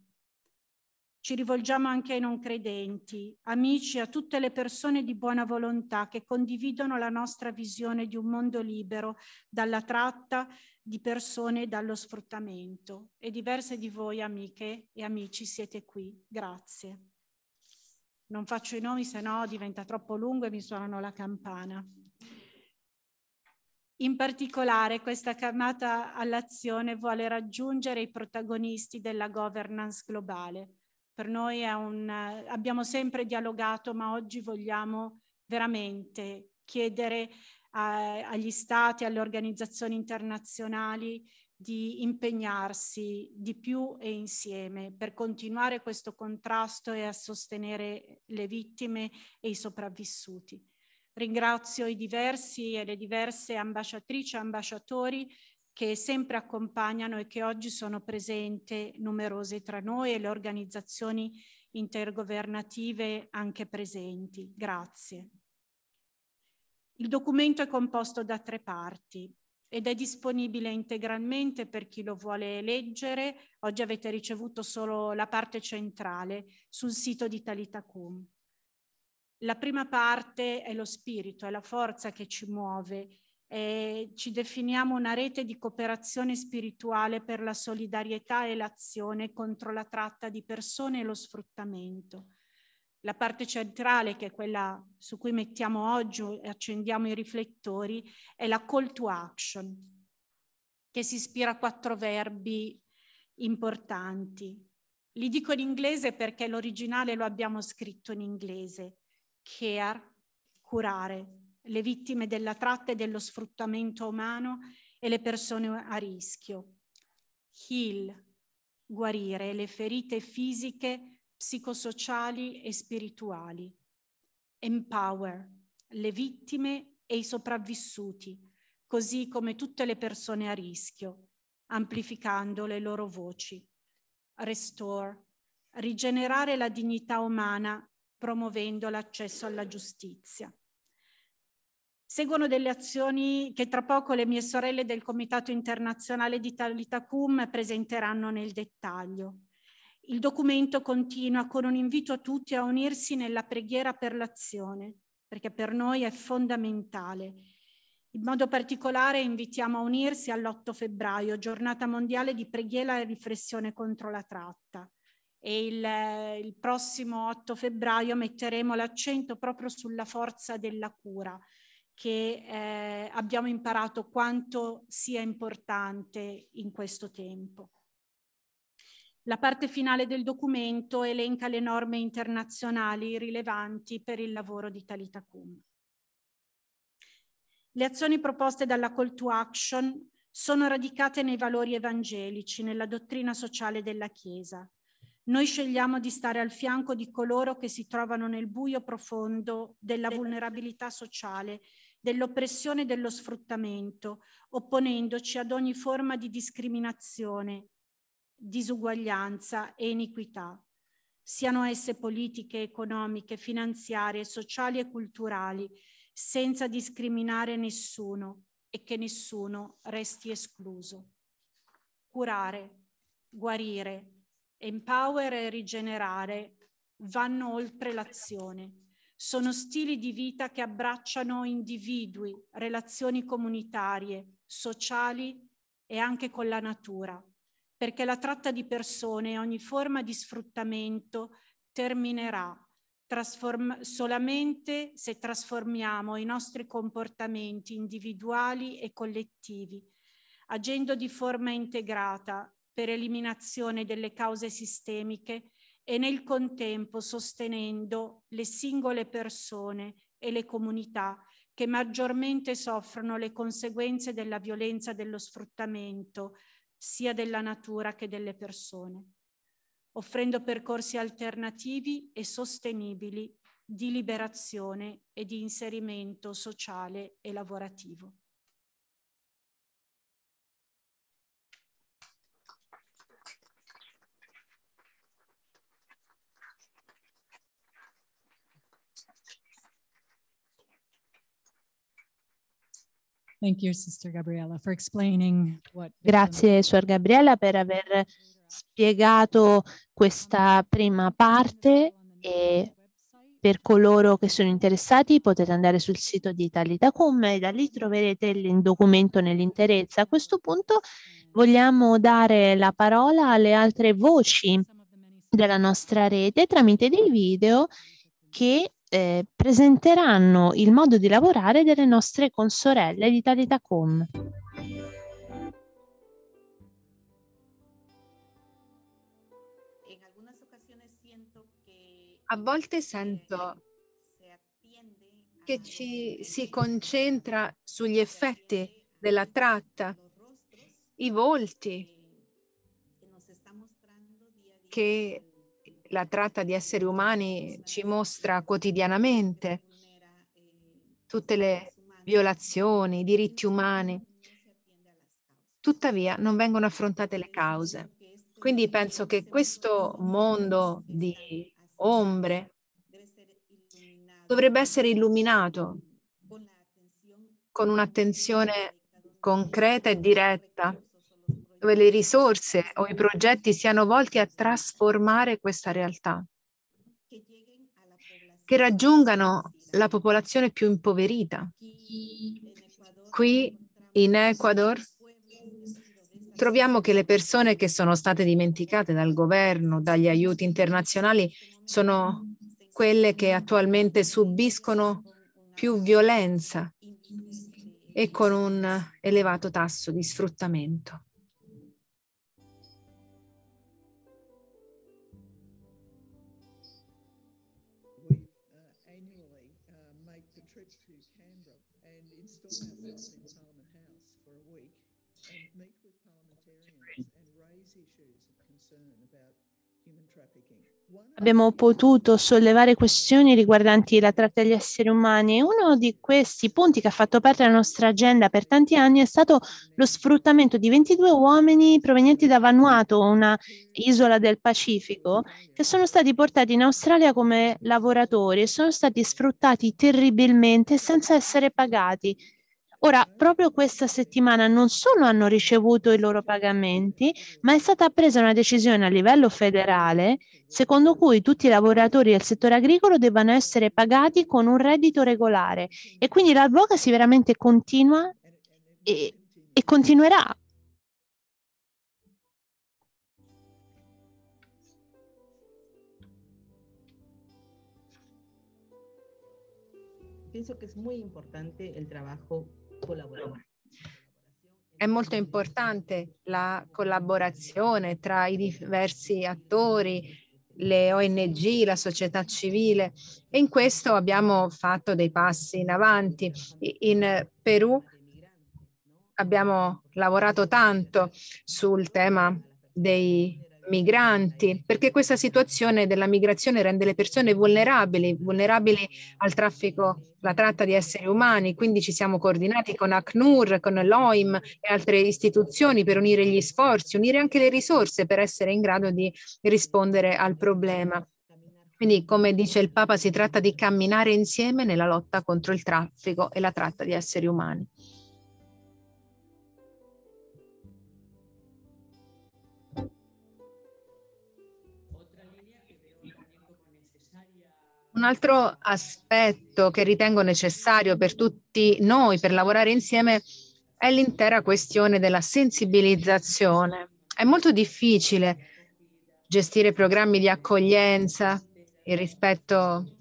Ci rivolgiamo anche ai non credenti, amici, a tutte le persone di buona volontà che condividono la nostra visione di un mondo libero dalla tratta di persone dallo sfruttamento. E diverse di voi, amiche e amici, siete qui. Grazie. Non faccio i nomi, se no diventa troppo lungo e mi suonano la campana. In particolare questa chiamata all'azione vuole raggiungere i protagonisti della governance globale per noi è un, abbiamo sempre dialogato, ma oggi vogliamo veramente chiedere a, agli stati, alle organizzazioni internazionali di impegnarsi di più e insieme per continuare questo contrasto e a sostenere le vittime e i sopravvissuti. Ringrazio i diversi e le diverse ambasciatrici e ambasciatori che sempre accompagnano e che oggi sono presenti numerose tra noi e le organizzazioni intergovernative anche presenti. Grazie. Il documento è composto da tre parti ed è disponibile integralmente per chi lo vuole leggere. Oggi avete ricevuto solo la parte centrale sul sito di Talitacum. La prima parte è lo spirito, è la forza che ci muove eh, ci definiamo una rete di cooperazione spirituale per la solidarietà e l'azione contro la tratta di persone e lo sfruttamento. La parte centrale, che è quella su cui mettiamo oggi e accendiamo i riflettori, è la call to action, che si ispira a quattro verbi importanti. Li dico in inglese perché l'originale lo abbiamo scritto in inglese. Care, curare, le vittime della tratta e dello sfruttamento umano e le persone a rischio. Heal, guarire le ferite fisiche, psicosociali e spirituali. Empower, le vittime e i sopravvissuti, così come tutte le persone a rischio, amplificando le loro voci. Restore, rigenerare la dignità umana promuovendo l'accesso alla giustizia. Seguono delle azioni che tra poco le mie sorelle del Comitato Internazionale di Talitacum presenteranno nel dettaglio. Il documento continua con un invito a tutti a unirsi nella preghiera per l'azione, perché per noi è fondamentale. In modo particolare invitiamo a unirsi all'8 febbraio, giornata mondiale di preghiera e riflessione contro la tratta. E il, il prossimo 8 febbraio metteremo l'accento proprio sulla forza della cura, che eh, abbiamo imparato quanto sia importante in questo tempo. La parte finale del documento elenca le norme internazionali rilevanti per il lavoro di Talitacum. Le azioni proposte dalla Call to Action sono radicate nei valori evangelici, nella dottrina sociale della Chiesa. Noi scegliamo di stare al fianco di coloro che si trovano nel buio profondo della vulnerabilità sociale dell'oppressione e dello sfruttamento, opponendoci ad ogni forma di discriminazione, disuguaglianza e iniquità, siano esse politiche, economiche, finanziarie, sociali e culturali, senza discriminare nessuno e che nessuno resti escluso. Curare, guarire, empower e rigenerare vanno oltre l'azione sono stili di vita che abbracciano individui, relazioni comunitarie, sociali e anche con la natura, perché la tratta di persone e ogni forma di sfruttamento terminerà solamente se trasformiamo i nostri comportamenti individuali e collettivi, agendo di forma integrata per eliminazione delle cause sistemiche e nel contempo sostenendo le singole persone e le comunità che maggiormente soffrono le conseguenze della violenza dello sfruttamento sia della natura che delle persone, offrendo percorsi alternativi e sostenibili di liberazione e di inserimento sociale e lavorativo. Grazie, Suor Gabriella, per aver spiegato questa prima parte e per coloro che sono interessati potete andare sul sito di Italitacum e da lì troverete il documento nell'interezza. A questo punto vogliamo dare la parola alle altre voci della nostra rete tramite dei video che eh, presenteranno il modo di lavorare delle nostre consorelle di Talitacom. A volte sento che ci si concentra sugli effetti della tratta, i volti che la tratta di esseri umani ci mostra quotidianamente, tutte le violazioni, i diritti umani. Tuttavia non vengono affrontate le cause. Quindi penso che questo mondo di ombre dovrebbe essere illuminato con un'attenzione concreta e diretta le risorse o i progetti siano volti a trasformare questa realtà, che raggiungano la popolazione più impoverita. Qui in Ecuador troviamo che le persone che sono state dimenticate dal governo, dagli aiuti internazionali, sono quelle che attualmente subiscono più violenza e con un elevato tasso di sfruttamento. Abbiamo potuto sollevare questioni riguardanti la tratta degli esseri umani. Uno di questi punti che ha fatto parte della nostra agenda per tanti anni è stato lo sfruttamento di 22 uomini provenienti da Vanuatu, una isola del Pacifico, che sono stati portati in Australia come lavoratori e sono stati sfruttati terribilmente senza essere pagati Ora, proprio questa settimana non solo hanno ricevuto i loro pagamenti, ma è stata presa una decisione a livello federale secondo cui tutti i lavoratori del settore agricolo debbano essere pagati con un reddito regolare. E quindi l'advocacy veramente continua e, e continuerà. Penso che è molto importante il lavoro è molto importante la collaborazione tra i diversi attori, le ONG, la società civile e in questo abbiamo fatto dei passi in avanti. In Perù abbiamo lavorato tanto sul tema dei migranti, perché questa situazione della migrazione rende le persone vulnerabili, vulnerabili al traffico, la tratta di esseri umani, quindi ci siamo coordinati con ACNUR, con l'OIM e altre istituzioni per unire gli sforzi, unire anche le risorse per essere in grado di rispondere al problema. Quindi, come dice il Papa, si tratta di camminare insieme nella lotta contro il traffico e la tratta di esseri umani. Un altro aspetto che ritengo necessario per tutti noi per lavorare insieme è l'intera questione della sensibilizzazione. È molto difficile gestire programmi di accoglienza rispetto,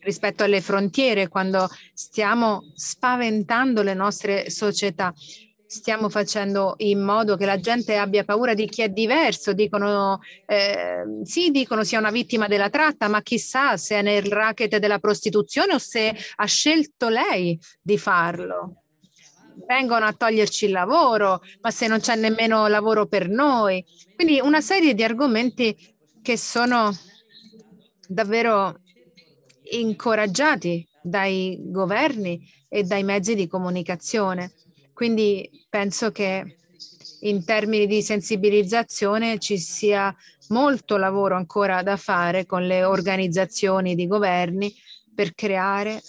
rispetto alle frontiere quando stiamo spaventando le nostre società stiamo facendo in modo che la gente abbia paura di chi è diverso, dicono eh, sì, dicono sia una vittima della tratta, ma chissà se è nel racket della prostituzione o se ha scelto lei di farlo. Vengono a toglierci il lavoro, ma se non c'è nemmeno lavoro per noi. Quindi una serie di argomenti che sono davvero incoraggiati dai governi e dai mezzi di comunicazione. Quindi penso che in termini di sensibilizzazione ci sia molto lavoro ancora da fare con le organizzazioni di governi per creare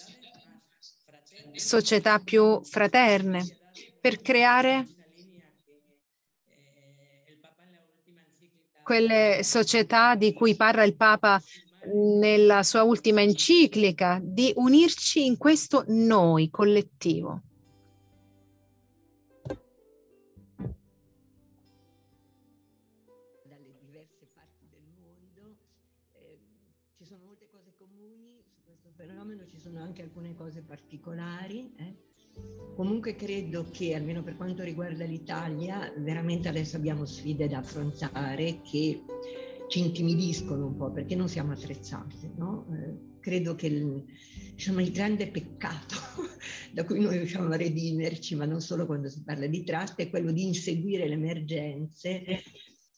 società più fraterne, per creare quelle società di cui parla il Papa nella sua ultima enciclica, di unirci in questo noi collettivo. Particolari. eh. Comunque credo che, almeno per quanto riguarda l'Italia, veramente adesso abbiamo sfide da affrontare che ci intimidiscono un po' perché non siamo attrezzati. No? Eh, credo che il, diciamo, il grande peccato da cui noi riusciamo a redimerci, ma non solo quando si parla di tratta, è quello di inseguire le emergenze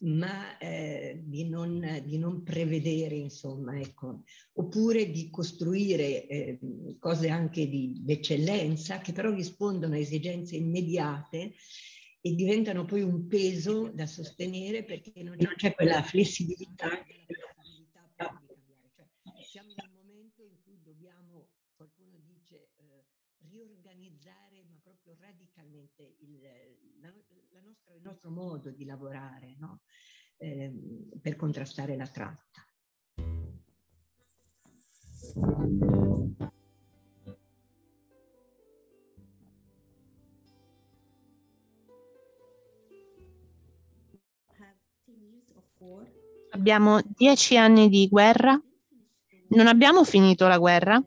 ma eh, di, non, di, non, prevedere, insomma, ecco, oppure di costruire eh, cose anche di, di, eccellenza che però rispondono a esigenze immediate e diventano poi un peso da sostenere perché non, c'è quella flessibilità. Cioè, siamo in un momento in cui dobbiamo, qualcuno dice, eh, riorganizzare, ma proprio radicalmente il, nostra, il nostro modo di lavorare no? eh, per contrastare la tratta. Abbiamo dieci anni di guerra. Non abbiamo finito la guerra.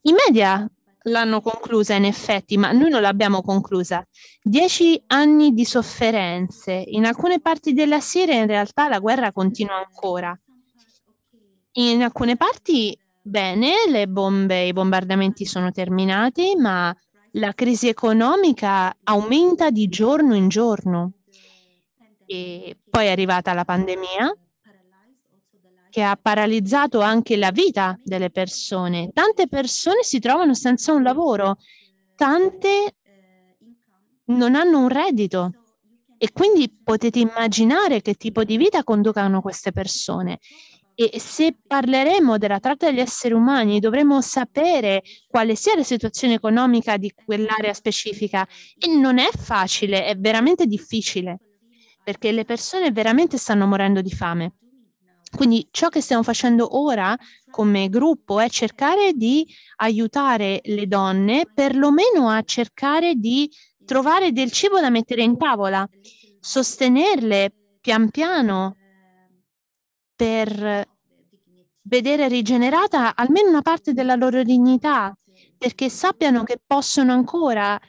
I media l'hanno conclusa in effetti, ma noi non l'abbiamo conclusa. Dieci anni di sofferenze. In alcune parti della Siria in realtà la guerra continua ancora. In alcune parti, bene, le bombe, i bombardamenti sono terminati, ma la crisi economica aumenta di giorno in giorno. E poi è arrivata la pandemia che ha paralizzato anche la vita delle persone. Tante persone si trovano senza un lavoro, tante non hanno un reddito e quindi potete immaginare che tipo di vita conducano queste persone. E se parleremo della tratta degli esseri umani, dovremo sapere quale sia la situazione economica di quell'area specifica. E non è facile, è veramente difficile, perché le persone veramente stanno morendo di fame. Quindi ciò che stiamo facendo ora come gruppo è cercare di aiutare le donne perlomeno a cercare di trovare del cibo da mettere in tavola, sostenerle pian piano per vedere rigenerata almeno una parte della loro dignità, perché sappiano che possono ancora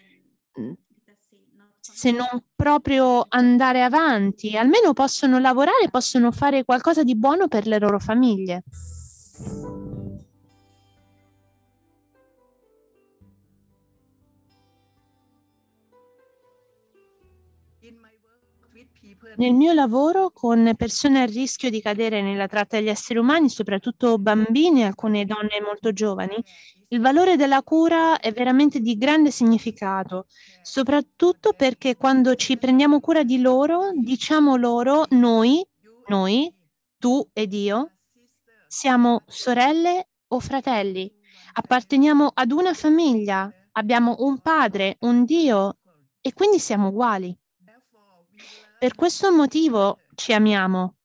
se non proprio andare avanti, almeno possono lavorare, possono fare qualcosa di buono per le loro famiglie. Nel mio lavoro con persone a rischio di cadere nella tratta degli esseri umani, soprattutto bambini e alcune donne molto giovani, il valore della cura è veramente di grande significato, soprattutto perché quando ci prendiamo cura di loro, diciamo loro, noi, noi, tu ed io, siamo sorelle o fratelli, apparteniamo ad una famiglia, abbiamo un padre, un Dio e quindi siamo uguali. Per questo motivo ci amiamo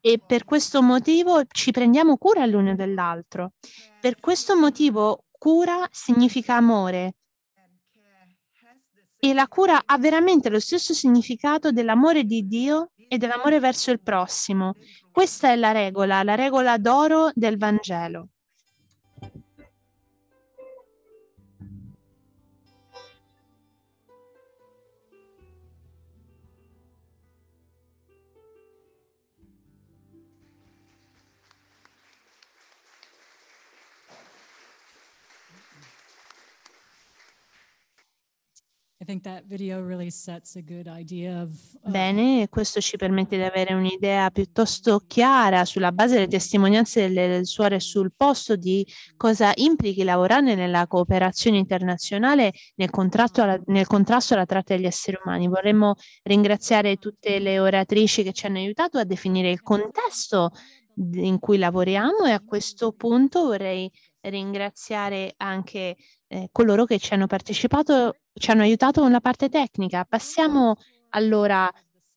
e per questo motivo ci prendiamo cura l'uno dell'altro. Per questo motivo cura significa amore e la cura ha veramente lo stesso significato dell'amore di Dio e dell'amore verso il prossimo. Questa è la regola, la regola d'oro del Vangelo. Bene, questo ci permette di avere un'idea piuttosto chiara sulla base delle testimonianze delle suore sul posto di cosa implichi lavorare nella cooperazione internazionale nel, alla, nel contrasto alla tratta degli esseri umani. Vorremmo ringraziare tutte le oratrici che ci hanno aiutato a definire il contesto in cui lavoriamo e a questo punto vorrei ringraziare anche eh, coloro che ci hanno partecipato, ci hanno aiutato con la parte tecnica. Passiamo allora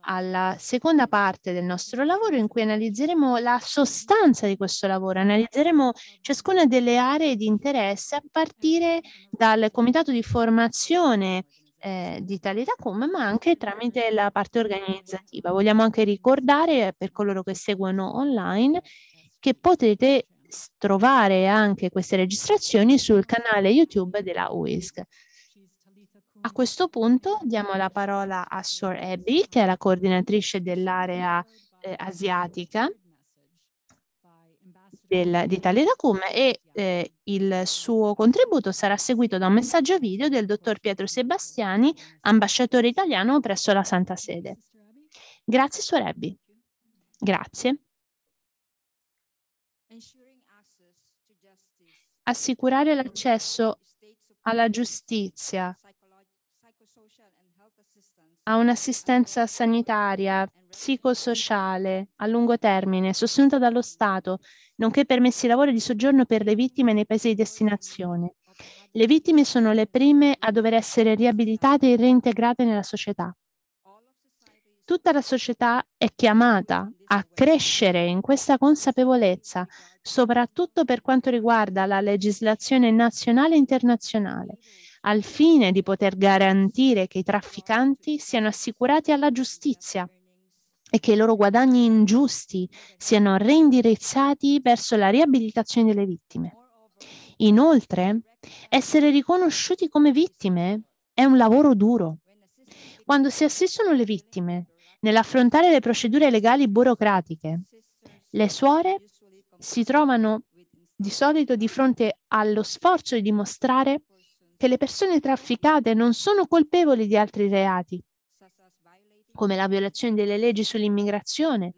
alla seconda parte del nostro lavoro in cui analizzeremo la sostanza di questo lavoro, analizzeremo ciascuna delle aree di interesse a partire dal comitato di formazione eh, di Talitacum, ma anche tramite la parte organizzativa. Vogliamo anche ricordare per coloro che seguono online che potrete trovare anche queste registrazioni sul canale YouTube della UISC. A questo punto diamo la parola a Sor Abby, che è la coordinatrice dell'area eh, asiatica del, di Taledacum e eh, il suo contributo sarà seguito da un messaggio video del dottor Pietro Sebastiani, ambasciatore italiano presso la Santa Sede. Grazie Sor Abby. Grazie. Assicurare l'accesso alla giustizia a un'assistenza sanitaria, psicosociale a lungo termine sostenuta dallo Stato, nonché permessi di lavoro e di soggiorno per le vittime nei paesi di destinazione. Le vittime sono le prime a dover essere riabilitate e reintegrate nella società. Tutta la società è chiamata a crescere in questa consapevolezza, soprattutto per quanto riguarda la legislazione nazionale e internazionale, al fine di poter garantire che i trafficanti siano assicurati alla giustizia e che i loro guadagni ingiusti siano reindirizzati verso la riabilitazione delle vittime. Inoltre, essere riconosciuti come vittime è un lavoro duro. Quando si assistono le vittime nell'affrontare le procedure legali burocratiche, le suore si trovano di solito di fronte allo sforzo di dimostrare che le persone trafficate non sono colpevoli di altri reati, come la violazione delle leggi sull'immigrazione,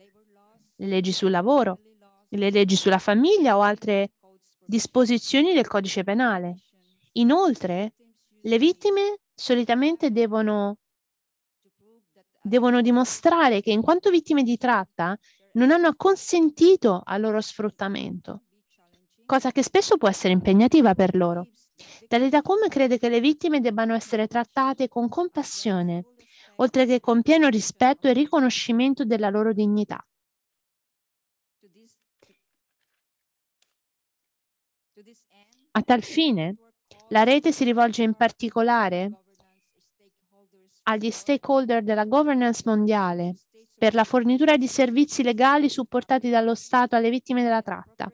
le leggi sul lavoro, le leggi sulla famiglia o altre disposizioni del codice penale. Inoltre, le vittime solitamente devono, devono dimostrare che in quanto vittime di tratta non hanno acconsentito al loro sfruttamento, cosa che spesso può essere impegnativa per loro. Talitacum crede che le vittime debbano essere trattate con compassione, oltre che con pieno rispetto e riconoscimento della loro dignità. A tal fine, la rete si rivolge in particolare agli stakeholder della governance mondiale per la fornitura di servizi legali supportati dallo Stato alle vittime della tratta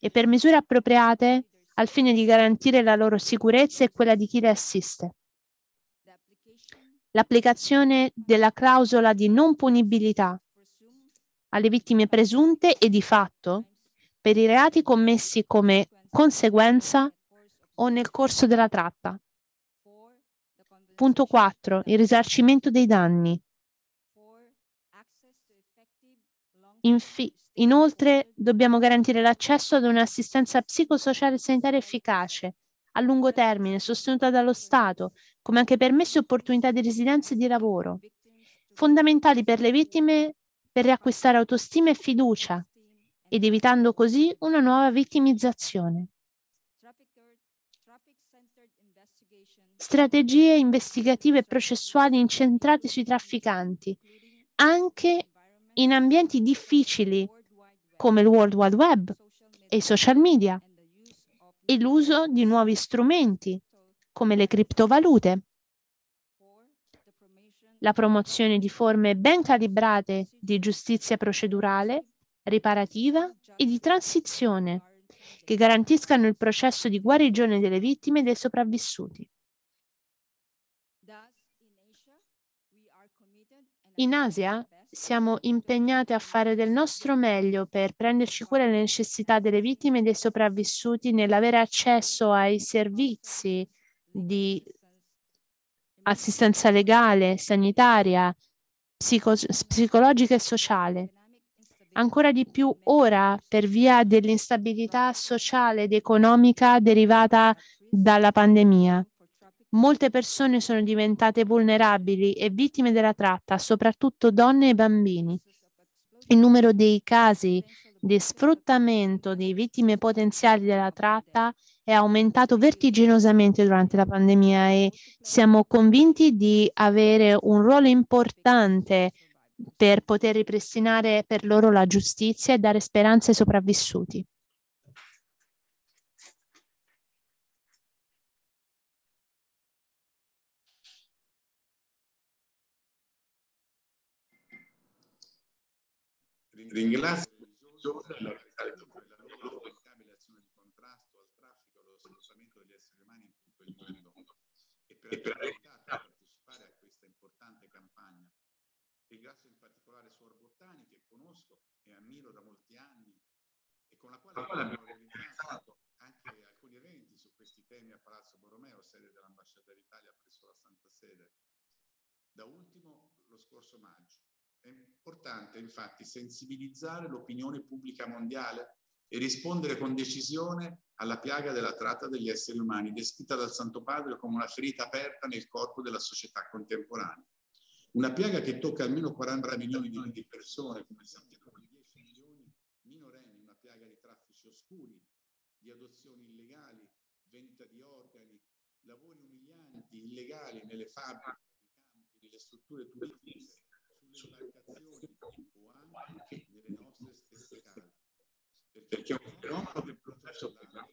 e per misure appropriate al fine di garantire la loro sicurezza e quella di chi le assiste. L'applicazione della clausola di non punibilità alle vittime presunte e di fatto per i reati commessi come conseguenza o nel corso della tratta. Punto 4. Il risarcimento dei danni. Infi Inoltre dobbiamo garantire l'accesso ad un'assistenza psicosociale e sanitaria efficace, a lungo termine, sostenuta dallo Stato, come anche permessi e opportunità di residenza e di lavoro, fondamentali per le vittime per riacquistare autostima e fiducia ed evitando così una nuova vittimizzazione. Strategie investigative e processuali incentrate sui trafficanti, anche in ambienti difficili come il World Wide Web e i social media e l'uso di nuovi strumenti come le criptovalute, la promozione di forme ben calibrate di giustizia procedurale, riparativa e di transizione che garantiscano il processo di guarigione delle vittime e dei sopravvissuti. In Asia siamo impegnati a fare del nostro meglio per prenderci cura delle necessità delle vittime e dei sopravvissuti nell'avere accesso ai servizi di assistenza legale, sanitaria, psico- psicologica e sociale. Ancora di più ora per via dell'instabilità sociale ed economica derivata dalla pandemia. Molte persone sono diventate vulnerabili e vittime della tratta, soprattutto donne e bambini. Il numero dei casi di sfruttamento di vittime potenziali della tratta è aumentato vertiginosamente durante la pandemia e siamo convinti di avere un ruolo importante per poter ripristinare per loro la giustizia e dare speranza ai sopravvissuti. Ringrazio la loro impeccabile azione di contrasto al traffico e allo sfruttamento degli esseri umani in tutto il mondo e per aver aiutato a partecipare a questa importante campagna. Ringrazio in particolare Suor Bottani che conosco e ammiro da molti anni e con la quale abbiamo realizzato anche alcuni eventi su questi temi a Palazzo Borromeo, sede dell'Ambasciata d'Italia presso la Santa Sede. Da ultimo lo scorso maggio. È importante infatti sensibilizzare l'opinione pubblica mondiale e rispondere con decisione alla piaga della tratta degli esseri umani, descritta dal Santo Padre come una ferita aperta nel corpo della società contemporanea. Una piaga che tocca almeno 40 milioni di persone, come sappiamo, 10 milioni minorenni, una piaga di traffici oscuri, di adozioni illegali, vendita di organi, lavori umilianti, illegali nelle fabbriche, nei campi, nelle strutture turistiche, imbarcazioni o anche nelle nostre stesse case. Perché un fenomeno che processo tocca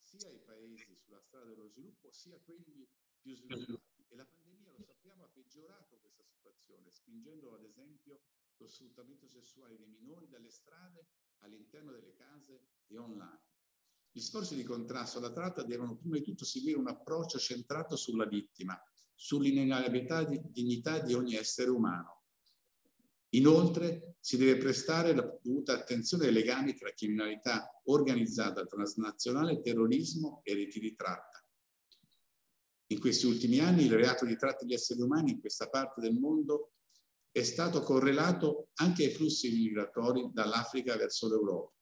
sia i paesi sulla strada dello sviluppo sia quelli più sviluppati. E la pandemia, lo sappiamo, ha peggiorato questa situazione, spingendo ad esempio lo sfruttamento sessuale dei minori dalle strade all'interno delle case e online. Gli sforzi di contrasto alla tratta devono prima di tutto seguire un approccio centrato sulla vittima, sull'inalienabilità di dignità di ogni essere umano. Inoltre si deve prestare la dovuta attenzione ai legami tra criminalità organizzata transnazionale, terrorismo e reti di tratta. In questi ultimi anni il reato di tratta di esseri umani in questa parte del mondo è stato correlato anche ai flussi migratori dall'Africa verso l'Europa.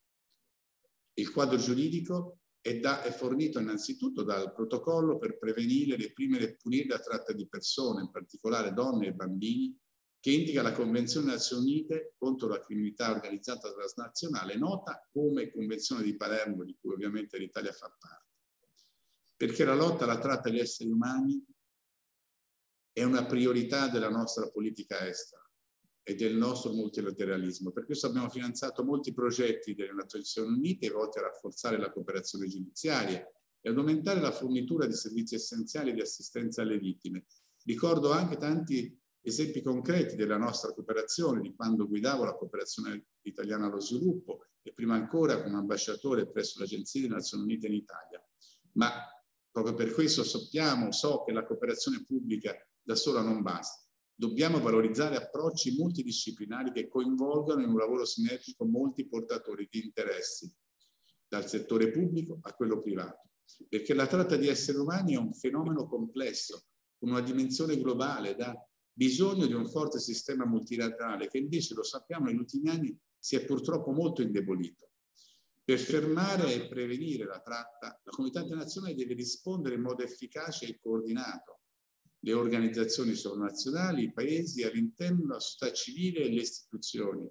Il quadro giuridico è, da, è, fornito innanzitutto dal protocollo per prevenire, reprimere e punire la tratta di persone, in particolare donne e bambini, che indica la Convenzione delle Nazioni Unite contro la criminalità organizzata transnazionale, nota come Convenzione di Palermo, di cui ovviamente l'Italia fa parte. Perché la lotta alla tratta degli esseri umani è una priorità della nostra politica estera e del nostro multilateralismo. Per questo abbiamo finanziato molti progetti delle Nazioni Unite volti a rafforzare la cooperazione giudiziaria e ad aumentare la fornitura di servizi essenziali di assistenza alle vittime. Ricordo anche tanti esempi concreti della nostra cooperazione, di quando guidavo la cooperazione italiana allo sviluppo e prima ancora come ambasciatore presso l'Agenzia delle Nazioni Unite in Italia. Ma proprio per questo sappiamo, so che la cooperazione pubblica da sola non basta Dobbiamo valorizzare approcci multidisciplinari che coinvolgano in un lavoro sinergico molti portatori di interessi, dal settore pubblico a quello privato, perché la tratta di esseri umani è un fenomeno complesso, con una dimensione globale, da bisogno di un forte sistema multilaterale che invece, lo sappiamo, negli ultimi anni si è purtroppo molto indebolito. Per fermare e prevenire la tratta, la comunità internazionale deve rispondere in modo efficace e coordinato le organizzazioni sovranazionali, i paesi, all'interno della società civile e le istituzioni.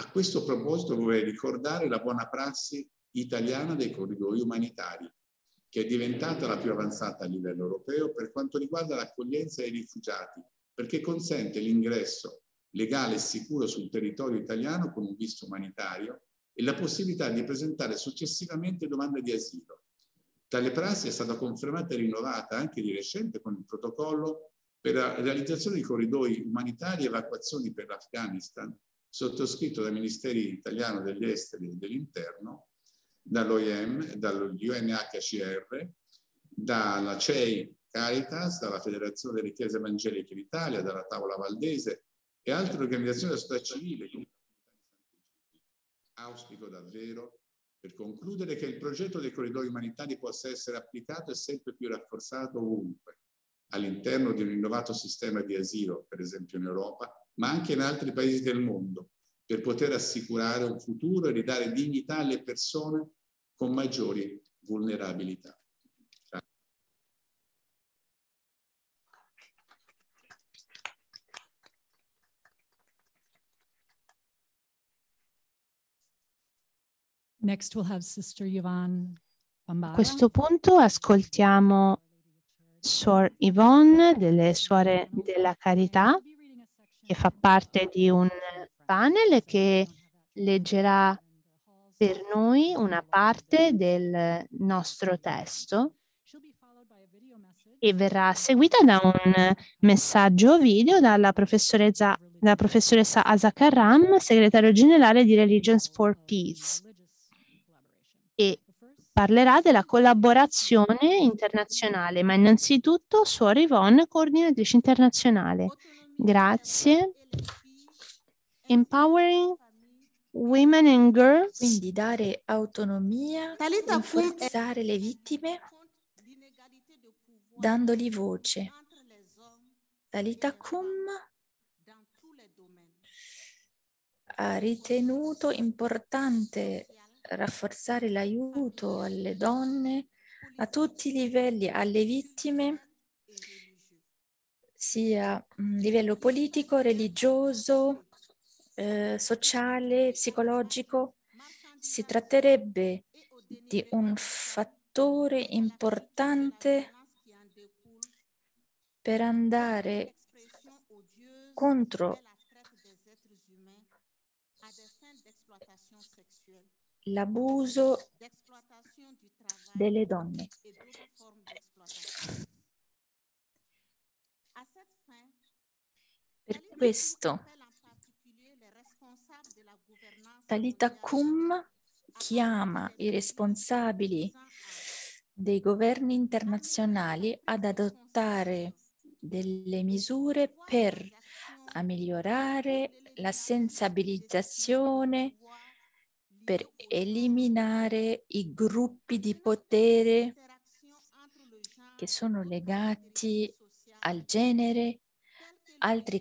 A questo proposito vorrei ricordare la buona prassi italiana dei corridoi umanitari, che è diventata la più avanzata a livello europeo per quanto riguarda l'accoglienza dei rifugiati, perché consente l'ingresso legale e sicuro sul territorio italiano con un visto umanitario e la possibilità di presentare successivamente domande di asilo Tale prassi è stata confermata e rinnovata anche di recente con il protocollo per la realizzazione di corridoi umanitari e evacuazioni per l'Afghanistan, sottoscritto dal Ministero italiano degli Esteri e dell'Interno, dall'OIM, dall'UNHCR, dalla CEI Caritas, dalla Federazione delle Chiese Evangeliche d'Italia, dalla Tavola Valdese e altre organizzazioni della società civile. Auspico davvero per concludere che il progetto dei corridoi umanitari possa essere applicato e sempre più rafforzato ovunque, all'interno di un innovato sistema di asilo, per esempio in Europa, ma anche in altri paesi del mondo, per poter assicurare un futuro e ridare dignità alle persone con maggiori vulnerabilità. Next we'll have Sister Yvonne A questo punto ascoltiamo Suor Yvonne delle Suore della Carità, che fa parte di un panel che leggerà per noi una parte del nostro testo e verrà seguita da un messaggio video dalla professoressa, dalla professoressa Asa Karam, segretario generale di Religions for Peace. E parlerà della collaborazione internazionale, ma innanzitutto Suor Yvonne, coordinatrice internazionale. Grazie. Empowering women and girls. Quindi dare autonomia, rinforzare le vittime dandogli voce. Talita Kum ha ritenuto importante rafforzare l'aiuto alle donne a tutti i livelli, alle vittime, sia a livello politico, religioso, eh, sociale, psicologico. Si tratterebbe di un fattore importante per andare contro l'abuso delle donne. Per questo Talita Kum chiama i responsabili dei governi internazionali ad adottare delle misure per migliorare la sensibilizzazione, per eliminare i gruppi di potere che sono legati al genere,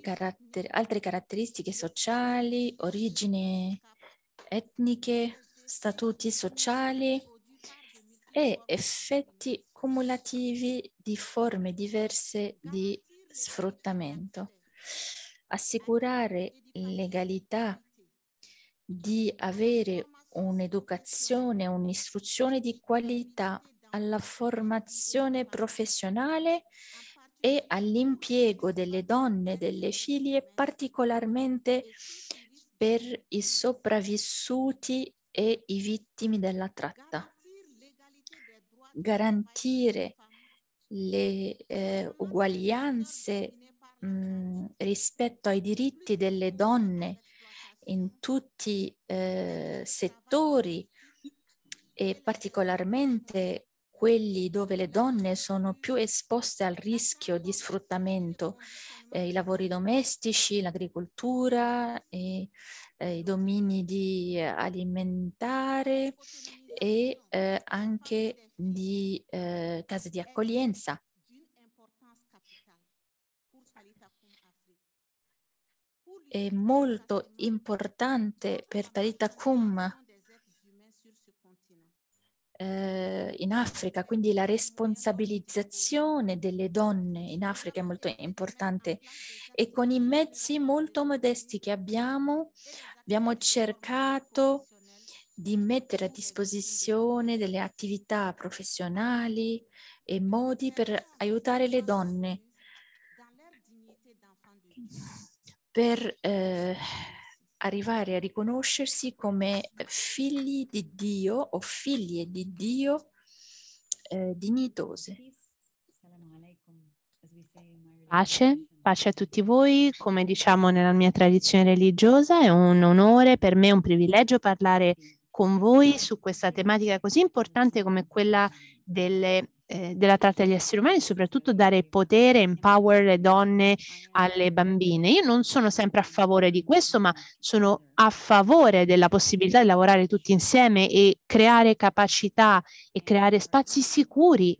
caratter- altre caratteristiche sociali, origini etniche, statuti sociali e effetti cumulativi di forme diverse di sfruttamento. Assicurare legalità di avere un'educazione, un'istruzione di qualità alla formazione professionale e all'impiego delle donne, delle figlie, particolarmente per i sopravvissuti e i vittimi della tratta. Garantire le eh, uguaglianze mh, rispetto ai diritti delle donne in tutti i eh, settori e particolarmente quelli dove le donne sono più esposte al rischio di sfruttamento, eh, i lavori domestici, l'agricoltura, eh, i domini di alimentare e eh, anche di eh, case di accoglienza. È molto importante per Talita Kum eh, in Africa, quindi la responsabilizzazione delle donne in Africa è molto importante. E con i mezzi molto modesti che abbiamo abbiamo cercato di mettere a disposizione delle attività professionali e modi per aiutare le donne per eh, arrivare a riconoscersi come figli di Dio o figlie di Dio eh, dignitose. Pace, pace a tutti voi, come diciamo nella mia tradizione religiosa, è un onore per me, un privilegio parlare con voi su questa tematica così importante come quella delle, eh, della tratta degli esseri umani, soprattutto dare potere, empower le donne alle bambine. Io non sono sempre a favore di questo, ma sono a favore della possibilità di lavorare tutti insieme e creare capacità e creare spazi sicuri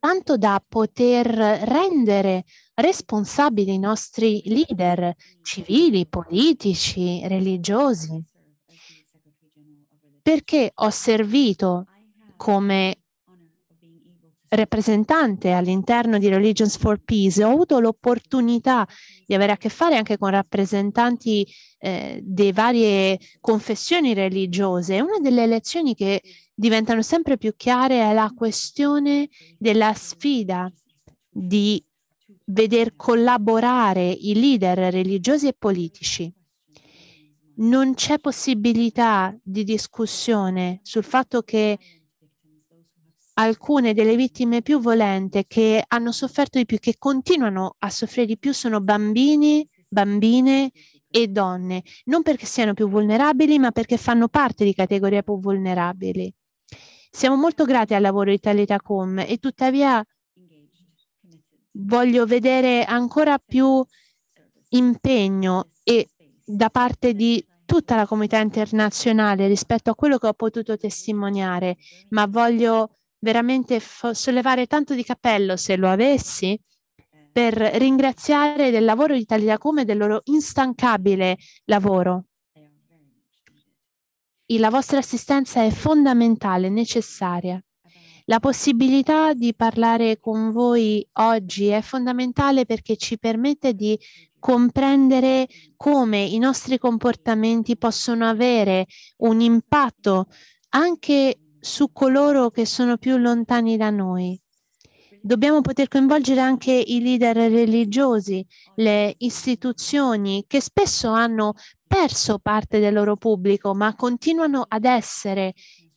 tanto da poter rendere responsabili i nostri leader civili, politici, religiosi perché ho servito come rappresentante all'interno di Religions for Peace, ho avuto l'opportunità di avere a che fare anche con rappresentanti eh, delle varie confessioni religiose. Una delle lezioni che diventano sempre più chiare è la questione della sfida di veder collaborare i leader religiosi e politici. Non c'è possibilità di discussione sul fatto che alcune delle vittime più volente che hanno sofferto di più, che continuano a soffrire di più, sono bambini, bambine e donne, non perché siano più vulnerabili, ma perché fanno parte di categorie più vulnerabili. Siamo molto grati al lavoro di Talitacom e tuttavia voglio vedere ancora più impegno e da parte di tutta la comunità internazionale rispetto a quello che ho potuto testimoniare, ma voglio veramente sollevare tanto di cappello se lo avessi per ringraziare del lavoro di Tagliacum e del loro instancabile lavoro. E la vostra assistenza è fondamentale, necessaria. La possibilità di parlare con voi oggi è fondamentale perché ci permette di comprendere come i nostri comportamenti possono avere un impatto anche su coloro che sono più lontani da noi. Dobbiamo poter coinvolgere anche i leader religiosi, le istituzioni che spesso hanno perso parte del loro pubblico, ma continuano ad essere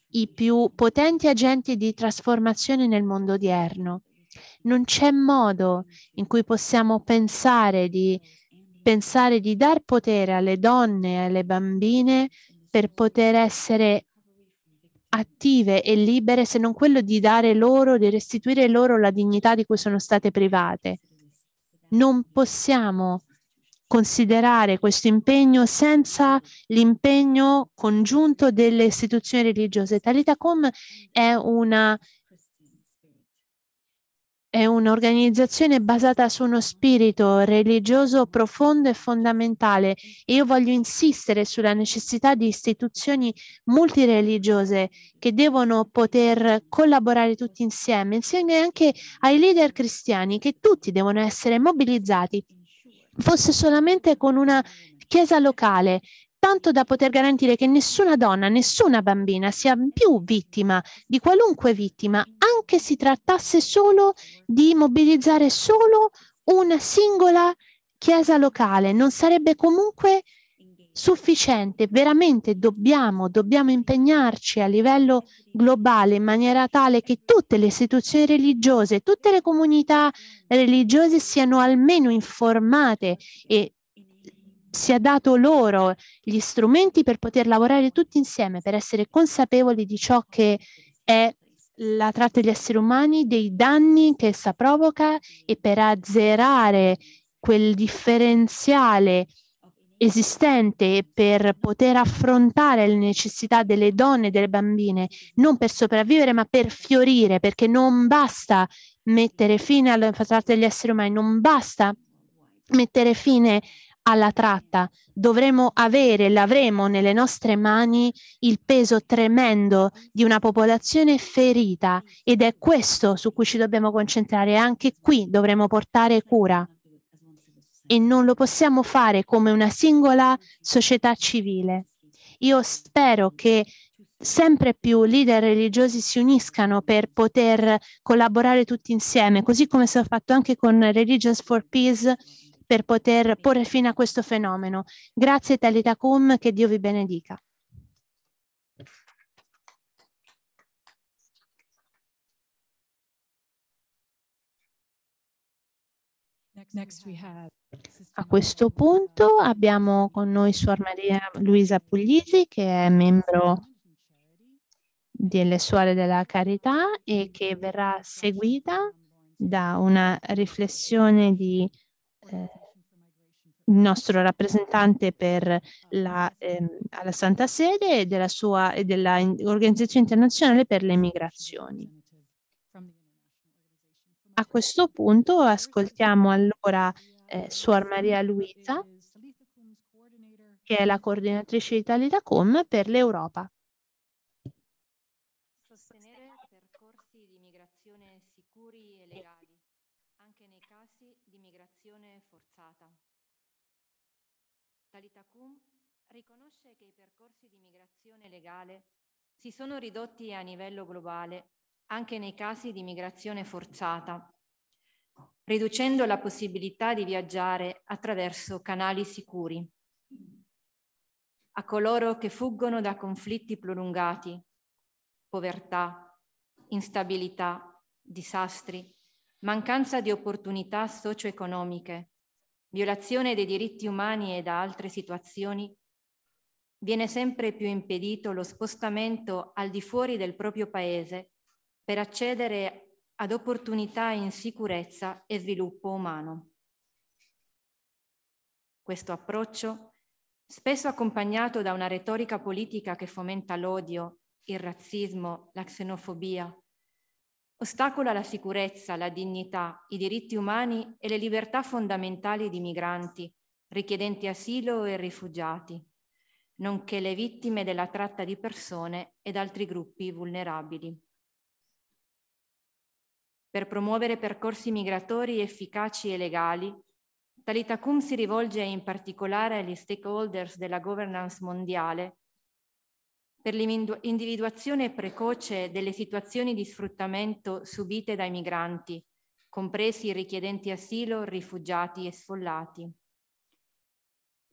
i più potenti agenti di trasformazione nel mondo odierno. Non c'è modo in cui possiamo pensare di, pensare di dar potere alle donne e alle bambine per poter essere attive e libere se non quello di dare loro, di restituire loro la dignità di cui sono state private. Non possiamo considerare questo impegno senza l'impegno congiunto delle istituzioni religiose. Talitacom è una è un'organizzazione basata su uno spirito religioso profondo e fondamentale. E io voglio insistere sulla necessità di istituzioni multireligiose che devono poter collaborare tutti insieme, insieme anche ai leader cristiani che tutti devono essere mobilizzati, fosse solamente con una chiesa locale, tanto da poter garantire che nessuna donna, nessuna bambina sia più vittima di qualunque vittima, anche si trattasse solo di mobilizzare solo una singola chiesa locale, non sarebbe comunque sufficiente. Veramente dobbiamo, dobbiamo impegnarci a livello globale in maniera tale che tutte le istituzioni religiose, tutte le comunità religiose siano almeno informate e sia dato loro gli strumenti per poter lavorare tutti insieme, per essere consapevoli di ciò che è la tratta degli esseri umani, dei danni che essa provoca e per azzerare quel differenziale esistente per poter affrontare le necessità delle donne e delle bambine, non per sopravvivere ma per fiorire, perché non basta mettere fine alla tratta degli esseri umani, non basta mettere fine alla tratta, dovremo avere, l'avremo nelle nostre mani il peso tremendo di una popolazione ferita ed è questo su cui ci dobbiamo concentrare. Anche qui dovremo portare cura e non lo possiamo fare come una singola società civile. Io spero che sempre più leader religiosi si uniscano per poter collaborare tutti insieme, così come si è fatto anche con Religions for Peace per poter porre fine a questo fenomeno. Grazie Talitacum, che Dio vi benedica. A questo punto abbiamo con noi Suor Maria Luisa Puglisi, che è membro delle Suore della Carità e che verrà seguita da una riflessione di eh, nostro rappresentante per la, ehm, alla Santa Sede e della sua dell'Organizzazione Internazionale per le Migrazioni. A questo punto ascoltiamo allora eh, Suor Maria Luisa, che è la coordinatrice di Talitacom per l'Europa. Riconosce che i percorsi di migrazione legale si sono ridotti a livello globale anche nei casi di migrazione forzata, riducendo la possibilità di viaggiare attraverso canali sicuri. A coloro che fuggono da conflitti prolungati, povertà, instabilità, disastri, mancanza di opportunità socio-economiche, violazione dei diritti umani e da altre situazioni, viene sempre più impedito lo spostamento al di fuori del proprio paese per accedere ad opportunità in sicurezza e sviluppo umano. Questo approccio, spesso accompagnato da una retorica politica che fomenta l'odio, il razzismo, la xenofobia, ostacola la sicurezza, la dignità, i diritti umani e le libertà fondamentali di migranti, richiedenti asilo e rifugiati, nonché le vittime della tratta di persone ed altri gruppi vulnerabili. Per promuovere percorsi migratori efficaci e legali, Talitacum si rivolge in particolare agli stakeholders della governance mondiale per l'individuazione precoce delle situazioni di sfruttamento subite dai migranti, compresi i richiedenti asilo, rifugiati e sfollati.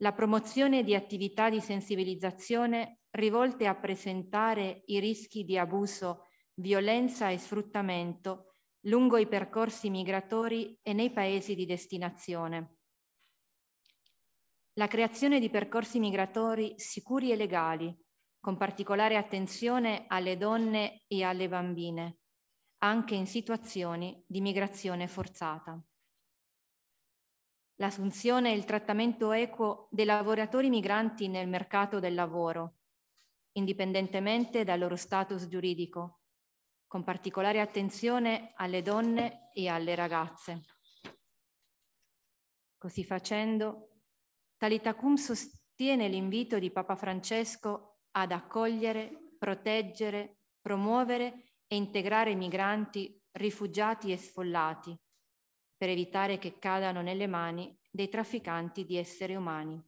La promozione di attività di sensibilizzazione rivolte a presentare i rischi di abuso, violenza e sfruttamento lungo i percorsi migratori e nei paesi di destinazione. La creazione di percorsi migratori sicuri e legali, con particolare attenzione alle donne e alle bambine, anche in situazioni di migrazione forzata. L'assunzione e il trattamento equo dei lavoratori migranti nel mercato del lavoro, indipendentemente dal loro status giuridico, con particolare attenzione alle donne e alle ragazze. Così facendo, Talitacum sostiene l'invito di Papa Francesco ad accogliere, proteggere, promuovere e integrare migranti, rifugiati e sfollati, per evitare che cadano nelle mani dei trafficanti di esseri umani.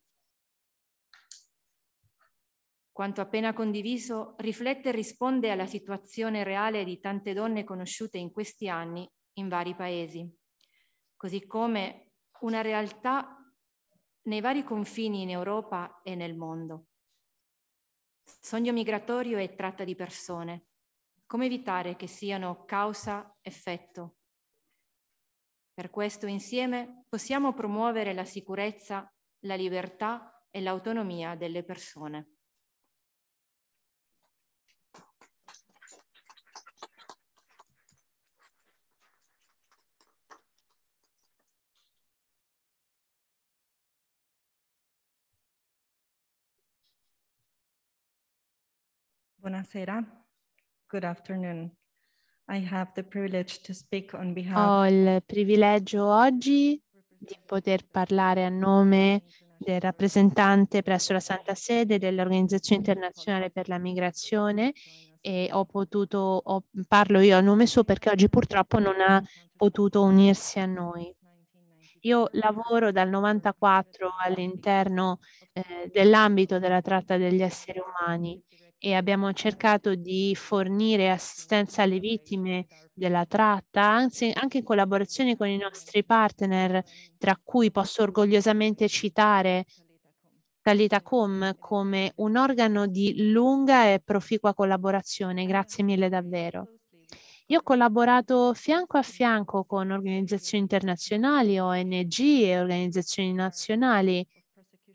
Quanto appena condiviso riflette e risponde alla situazione reale di tante donne conosciute in questi anni in vari paesi, così come una realtà nei vari confini in Europa e nel mondo. Sogno migratorio e tratta di persone. Come evitare che siano causa-effetto? Per questo insieme possiamo promuovere la sicurezza, la libertà e l'autonomia delle persone. Buonasera. Good afternoon. Ho il privilegio oggi di poter parlare a nome del rappresentante presso la Santa Sede dell'Organizzazione Internazionale per la Migrazione e ho potuto, ho, parlo io a nome suo perché oggi purtroppo non ha potuto unirsi a noi. Io lavoro dal 94 all'interno eh, dell'ambito della tratta degli esseri umani e abbiamo cercato di fornire assistenza alle vittime della tratta, anzi anche in collaborazione con i nostri partner, tra cui posso orgogliosamente citare Talitacom come un organo di lunga e proficua collaborazione. Grazie mille davvero. Io ho collaborato fianco a fianco con organizzazioni internazionali, ONG e organizzazioni nazionali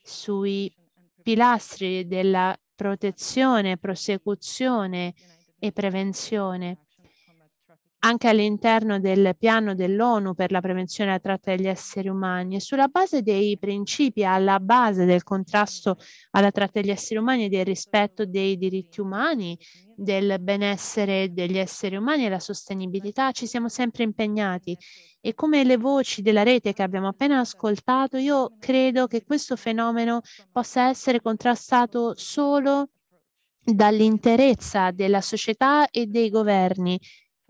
sui pilastri della protezione, prosecuzione e prevenzione. Anche all'interno del piano dell'ONU per la prevenzione della tratta degli esseri umani e sulla base dei principi alla base del contrasto alla tratta degli esseri umani e del rispetto dei diritti umani, del benessere degli esseri umani e la sostenibilità, ci siamo sempre impegnati. E come le voci della rete che abbiamo appena ascoltato, io credo che questo fenomeno possa essere contrastato solo dall'interezza della società e dei governi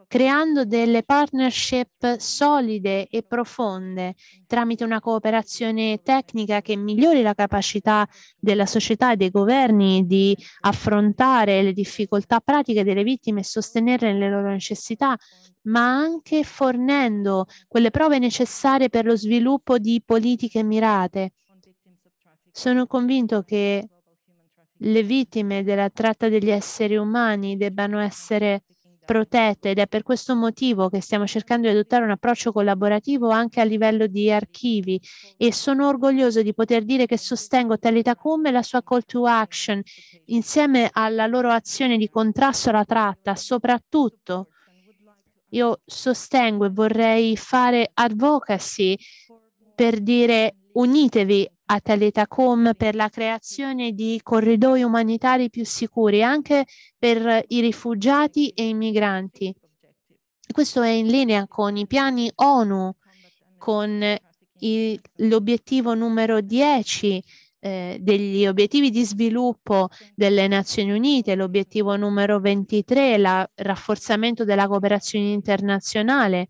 creando delle partnership solide e profonde tramite una cooperazione tecnica che migliori la capacità della società e dei governi di affrontare le difficoltà pratiche delle vittime e sostenerle nelle loro necessità, ma anche fornendo quelle prove necessarie per lo sviluppo di politiche mirate. Sono convinto che le vittime della tratta degli esseri umani debbano essere protette ed è per questo motivo che stiamo cercando di adottare un approccio collaborativo anche a livello di archivi e sono orgoglioso di poter dire che sostengo Teletacom e la sua call to action insieme alla loro azione di contrasto alla tratta, soprattutto io sostengo e vorrei fare advocacy per dire unitevi a Teletacom per la creazione di corridoi umanitari più sicuri anche per i rifugiati e i migranti. Questo è in linea con i piani ONU, con l'obiettivo numero 10 eh, degli obiettivi di sviluppo delle Nazioni Unite, l'obiettivo numero 23, il rafforzamento della cooperazione internazionale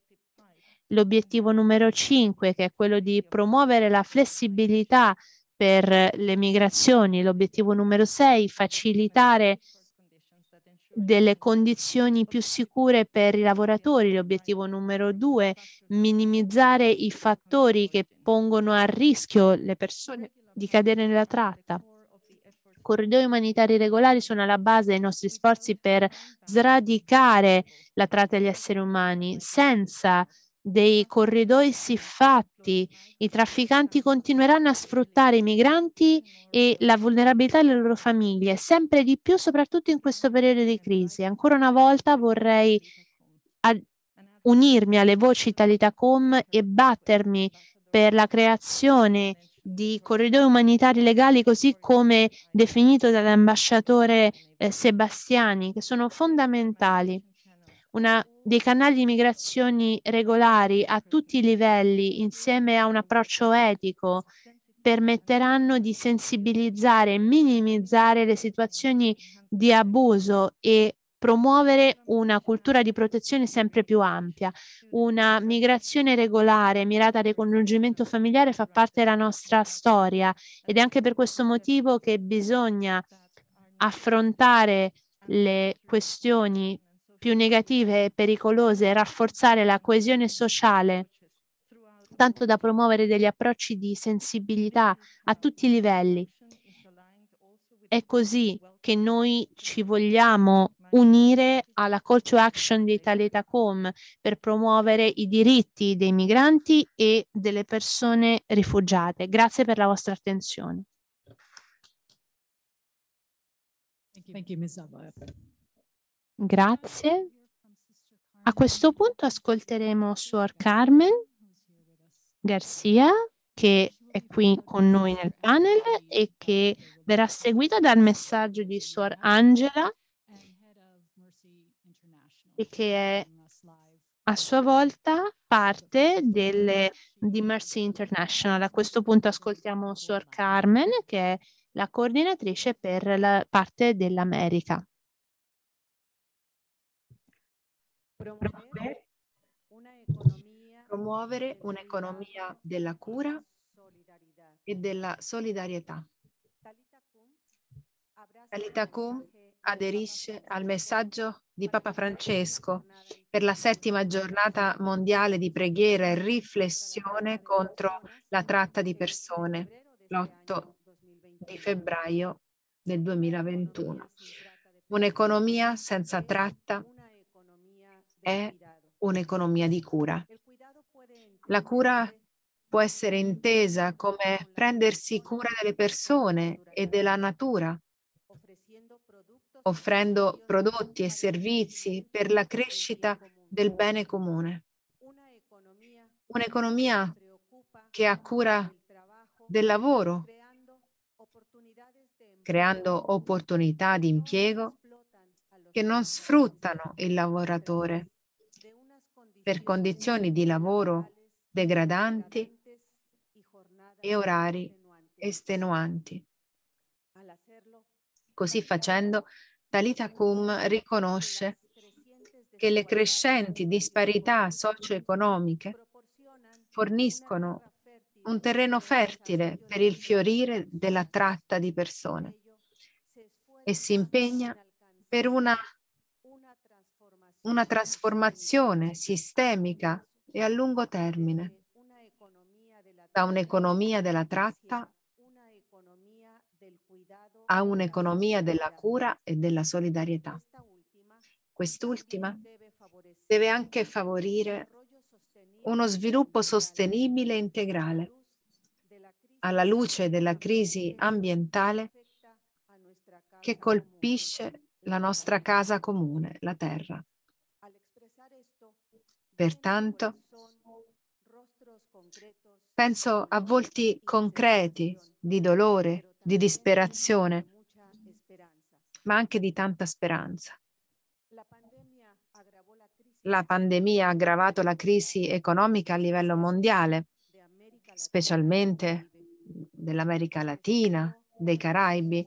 l'obiettivo numero 5, che è quello di promuovere la flessibilità per le migrazioni, l'obiettivo numero 6, facilitare delle condizioni più sicure per i lavoratori, l'obiettivo numero 2, minimizzare i fattori che pongono a rischio le persone di cadere nella tratta. Corridoi umanitari regolari sono alla base dei nostri sforzi per sradicare la tratta degli esseri umani senza dei corridoi siffatti, i trafficanti continueranno a sfruttare i migranti e la vulnerabilità delle loro famiglie, sempre di più, soprattutto in questo periodo di crisi. Ancora una volta vorrei unirmi alle voci Talitacom e battermi per la creazione di corridoi umanitari legali così come definito dall'ambasciatore eh, Sebastiani, che sono fondamentali una, dei canali di migrazioni regolari a tutti i livelli insieme a un approccio etico permetteranno di sensibilizzare e minimizzare le situazioni di abuso e promuovere una cultura di protezione sempre più ampia. Una migrazione regolare mirata al ricongiungimento familiare fa parte della nostra storia ed è anche per questo motivo che bisogna affrontare le questioni più negative e pericolose rafforzare la coesione sociale, tanto da promuovere degli approcci di sensibilità a tutti i livelli. È così che noi ci vogliamo unire alla call to action di Talitacom per promuovere i diritti dei migranti e delle persone rifugiate. Grazie per la vostra attenzione. Thank you, Ms. Grazie. A questo punto ascolteremo Suor Carmen Garcia, che è qui con noi nel panel e che verrà seguita dal messaggio di Suor Angela e che è a sua volta parte delle, di Mercy International. A questo punto ascoltiamo Suor Carmen, che è la coordinatrice per la parte dell'America. Promuovere un'economia della cura e della solidarietà. Talitacum aderisce al messaggio di Papa Francesco per la settima giornata mondiale di preghiera e riflessione contro la tratta di persone, l'8 di febbraio del 2021. Un'economia senza tratta è un'economia di cura. La cura può essere intesa come prendersi cura delle persone e della natura, offrendo prodotti e servizi per la crescita del bene comune. Un'economia che ha cura del lavoro, creando opportunità di impiego che non sfruttano il lavoratore per condizioni di lavoro degradanti e orari estenuanti. Così facendo, Talita Kum riconosce che le crescenti disparità socio-economiche forniscono un terreno fertile per il fiorire della tratta di persone e si impegna per una, una trasformazione sistemica e a lungo termine da un'economia della tratta a un'economia della cura e della solidarietà. Quest'ultima deve anche favorire uno sviluppo sostenibile e integrale alla luce della crisi ambientale che colpisce la nostra casa comune, la terra. Pertanto, penso a volti concreti di dolore, di disperazione, ma anche di tanta speranza. La pandemia ha aggravato la crisi economica a livello mondiale, specialmente dell'America Latina, dei Caraibi,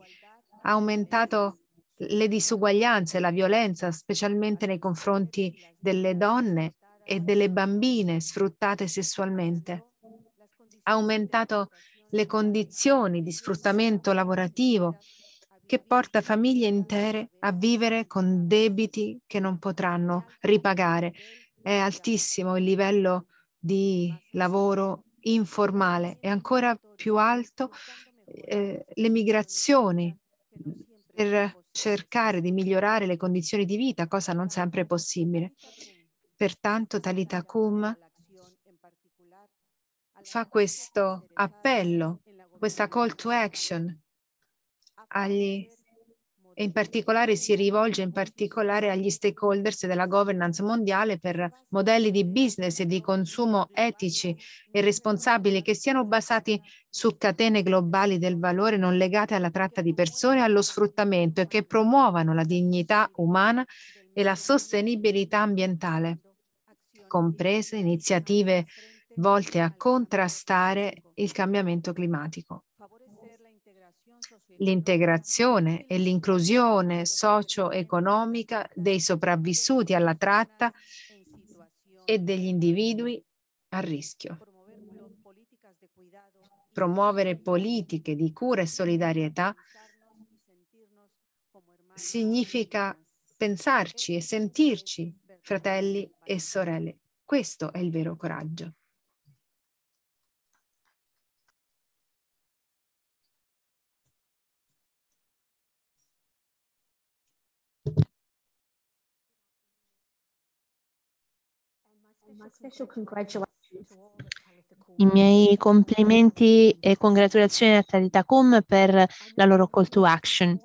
ha aumentato le disuguaglianze, la violenza, specialmente nei confronti delle donne e delle bambine sfruttate sessualmente. Ha aumentato le condizioni di sfruttamento lavorativo che porta famiglie intere a vivere con debiti che non potranno ripagare. È altissimo il livello di lavoro informale e ancora più alto eh, le migrazioni per cercare di migliorare le condizioni di vita, cosa non sempre possibile. Pertanto Talita Kum fa questo appello, questa call to action agli e in particolare si rivolge in particolare agli stakeholders della governance mondiale per modelli di business e di consumo etici e responsabili che siano basati su catene globali del valore non legate alla tratta di persone e allo sfruttamento e che promuovano la dignità umana e la sostenibilità ambientale, comprese iniziative volte a contrastare il cambiamento climatico l'integrazione e l'inclusione socio-economica dei sopravvissuti alla tratta e degli individui a rischio. Promuovere politiche di cura e solidarietà significa pensarci e sentirci fratelli e sorelle. Questo è il vero coraggio. I miei complimenti e congratulazioni a Talitacum per la loro call to action.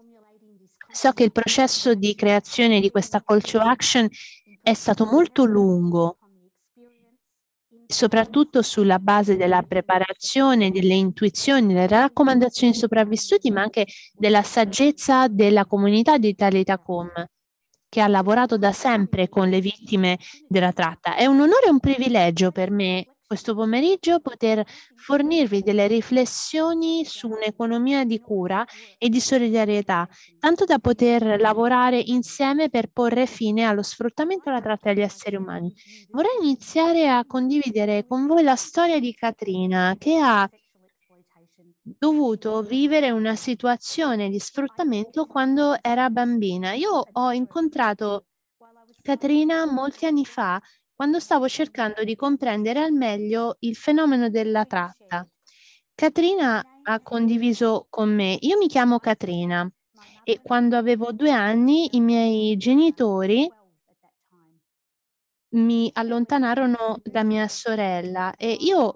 So che il processo di creazione di questa call to action è stato molto lungo, soprattutto sulla base della preparazione, delle intuizioni, delle raccomandazioni sopravvissuti, ma anche della saggezza della comunità di Talitacum che ha lavorato da sempre con le vittime della tratta. È un onore e un privilegio per me questo pomeriggio poter fornirvi delle riflessioni su un'economia di cura e di solidarietà, tanto da poter lavorare insieme per porre fine allo sfruttamento e alla tratta degli esseri umani. Vorrei iniziare a condividere con voi la storia di Katrina, che ha dovuto vivere una situazione di sfruttamento quando era bambina. Io ho incontrato Katrina molti anni fa quando stavo cercando di comprendere al meglio il fenomeno della tratta. Katrina ha condiviso con me, io mi chiamo Katrina e quando avevo due anni i miei genitori mi allontanarono da mia sorella e io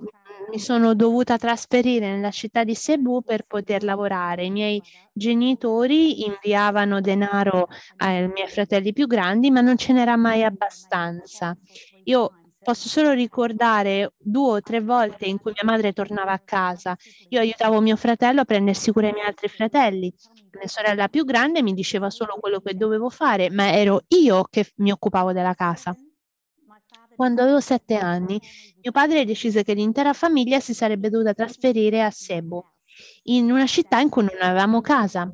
mi sono dovuta trasferire nella città di Cebu per poter lavorare. I miei genitori inviavano denaro ai miei fratelli più grandi, ma non ce n'era mai abbastanza. Io posso solo ricordare due o tre volte in cui mia madre tornava a casa. Io aiutavo mio fratello a prendersi cura dei miei altri fratelli. Mia sorella più grande mi diceva solo quello che dovevo fare, ma ero io che mi occupavo della casa. Quando avevo sette anni, mio padre decise che l'intera famiglia si sarebbe dovuta trasferire a Cebu, in una città in cui non avevamo casa.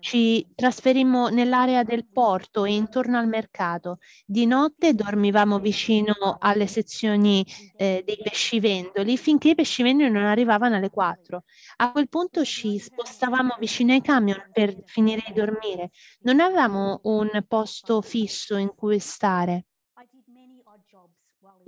ci trasferimmo nell'area del porto e intorno al mercato. Di notte dormivamo vicino alle sezioni eh, dei pescivendoli finché i pescivendoli non arrivavano alle 4. A quel punto ci spostavamo vicino ai camion per finire di dormire. Non avevamo un posto fisso in cui stare.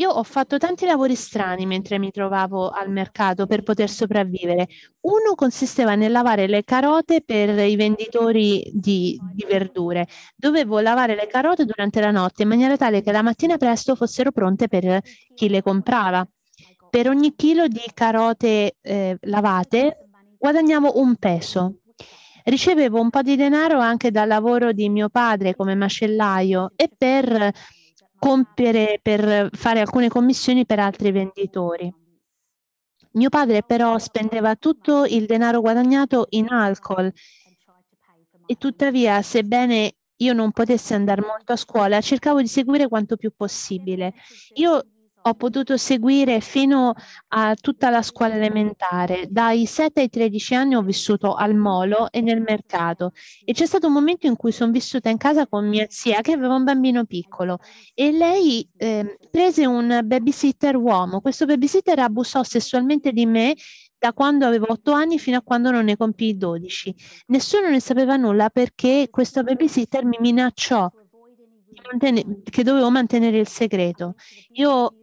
Io ho fatto tanti lavori strani mentre mi trovavo al mercato per poter sopravvivere. Uno consisteva nel lavare le carote per i venditori di, di, verdure. Dovevo lavare le carote durante la notte in maniera tale che la mattina presto fossero pronte per chi le comprava. Per ogni chilo di carote eh, lavate guadagnavo un peso. Ricevevo un po' di denaro anche dal lavoro di mio padre come macellaio e per compiere, per fare alcune commissioni per altri venditori. Mio padre però spendeva tutto il denaro guadagnato in alcol e tuttavia, sebbene io non potessi andare molto a scuola, cercavo di seguire quanto più possibile. Io ho potuto seguire fino a tutta la scuola elementare. Dai 7 ai 13 anni ho vissuto al molo e nel mercato e c'è stato un momento in cui sono vissuta in casa con mia zia che aveva un bambino piccolo e lei eh, prese un babysitter uomo. Questo babysitter abusò sessualmente di me da quando avevo 8 anni fino a quando non ne compii 12. Nessuno ne sapeva nulla perché questo babysitter mi minacciò che dovevo mantenere il segreto. Io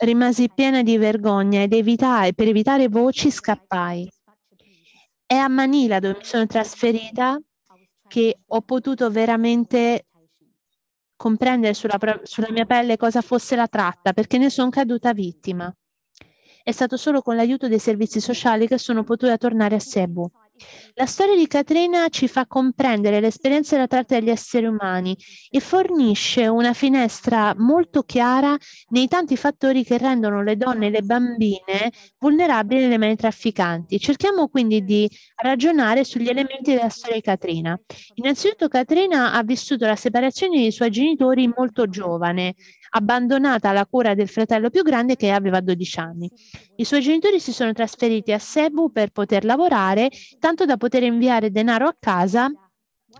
rimasi piena di vergogna ed evitare, per evitare voci scappai. È a Manila dove mi sono trasferita che ho potuto veramente comprendere sulla, sulla mia pelle cosa fosse la tratta, perché ne sono caduta vittima. È stato solo con l'aiuto dei servizi sociali che sono potuta tornare a Cebu. La storia di Katrina ci fa comprendere l'esperienza della tratta degli esseri umani e fornisce una finestra molto chiara nei tanti fattori che rendono le donne e le bambine vulnerabili nelle mani trafficanti. Cerchiamo quindi di ragionare sugli elementi della storia di Katrina. Innanzitutto Katrina ha vissuto la separazione dei suoi genitori molto giovane abbandonata alla cura del fratello più grande che aveva 12 anni. I suoi genitori si sono trasferiti a Cebu per poter lavorare, tanto da poter inviare denaro a casa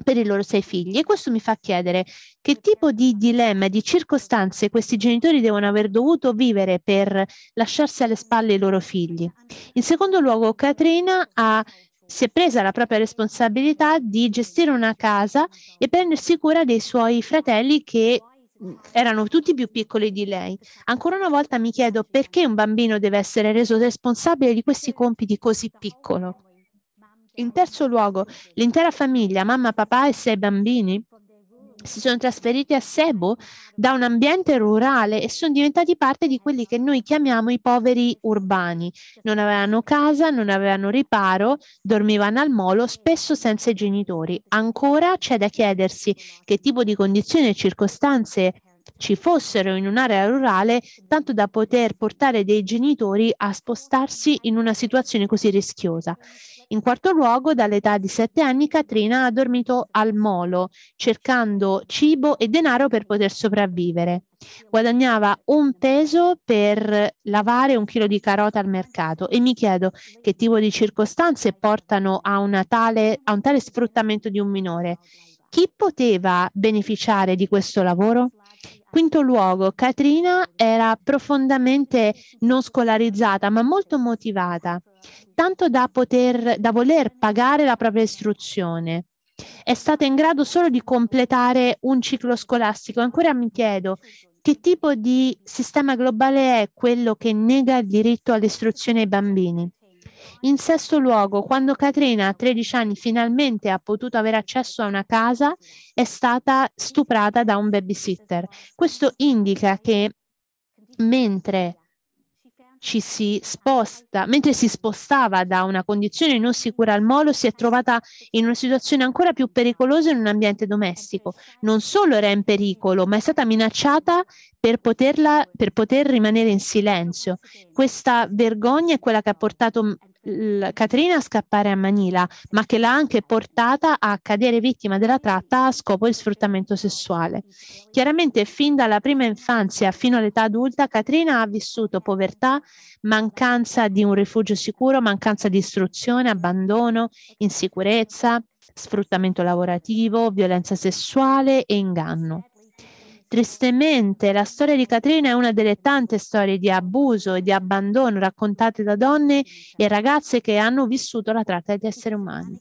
per i loro sei figli e questo mi fa chiedere che tipo di dilemma, di circostanze questi genitori devono aver dovuto vivere per lasciarsi alle spalle i loro figli. In secondo luogo, Katrina ha si è presa la propria responsabilità di gestire una casa e prendersi cura dei suoi fratelli che erano tutti più piccoli di lei. Ancora una volta mi chiedo perché un bambino deve essere reso responsabile di questi compiti così piccolo. In terzo luogo, l'intera famiglia, mamma, papà e sei bambini, si sono trasferiti a Cebu da un ambiente rurale e sono diventati parte di quelli che noi chiamiamo i poveri urbani. Non avevano casa, non avevano riparo, dormivano al molo, spesso senza i genitori. Ancora c'è da chiedersi che tipo di condizioni e circostanze ci fossero in un'area rurale, tanto da poter portare dei genitori a spostarsi in una situazione così rischiosa. In quarto luogo, dall'età di sette anni, Katrina ha dormito al molo, cercando cibo e denaro per poter sopravvivere. Guadagnava un peso per lavare un chilo di carota al mercato e mi chiedo che tipo di circostanze portano a, tale, a un tale sfruttamento di un minore. Chi poteva beneficiare di questo lavoro? Quinto luogo, Katrina era profondamente non scolarizzata, ma molto motivata, tanto da, poter, da voler pagare la propria istruzione. È stata in grado solo di completare un ciclo scolastico. Ancora mi chiedo che tipo di sistema globale è quello che nega il diritto all'istruzione ai bambini. In sesto luogo, quando Katrina a 13 anni finalmente ha potuto avere accesso a una casa, è stata stuprata da un babysitter. Questo indica che mentre ci si sposta, mentre si spostava da una condizione non sicura al molo, si è trovata in una situazione ancora più pericolosa in un ambiente domestico. Non solo era in pericolo, ma è stata minacciata per, poterla, per poter rimanere in silenzio. Questa vergogna è quella che ha portato Caterina a scappare a Manila, ma che l'ha anche portata a cadere vittima della tratta a scopo di sfruttamento sessuale. Chiaramente, fin dalla prima infanzia fino all'età adulta, Caterina ha vissuto povertà, mancanza di un rifugio sicuro, mancanza di istruzione, abbandono, insicurezza, sfruttamento lavorativo, violenza sessuale e inganno. Tristemente, la storia di Katrina è una delle tante storie di abuso e di abbandono raccontate da donne e ragazze che hanno vissuto la tratta di esseri umani.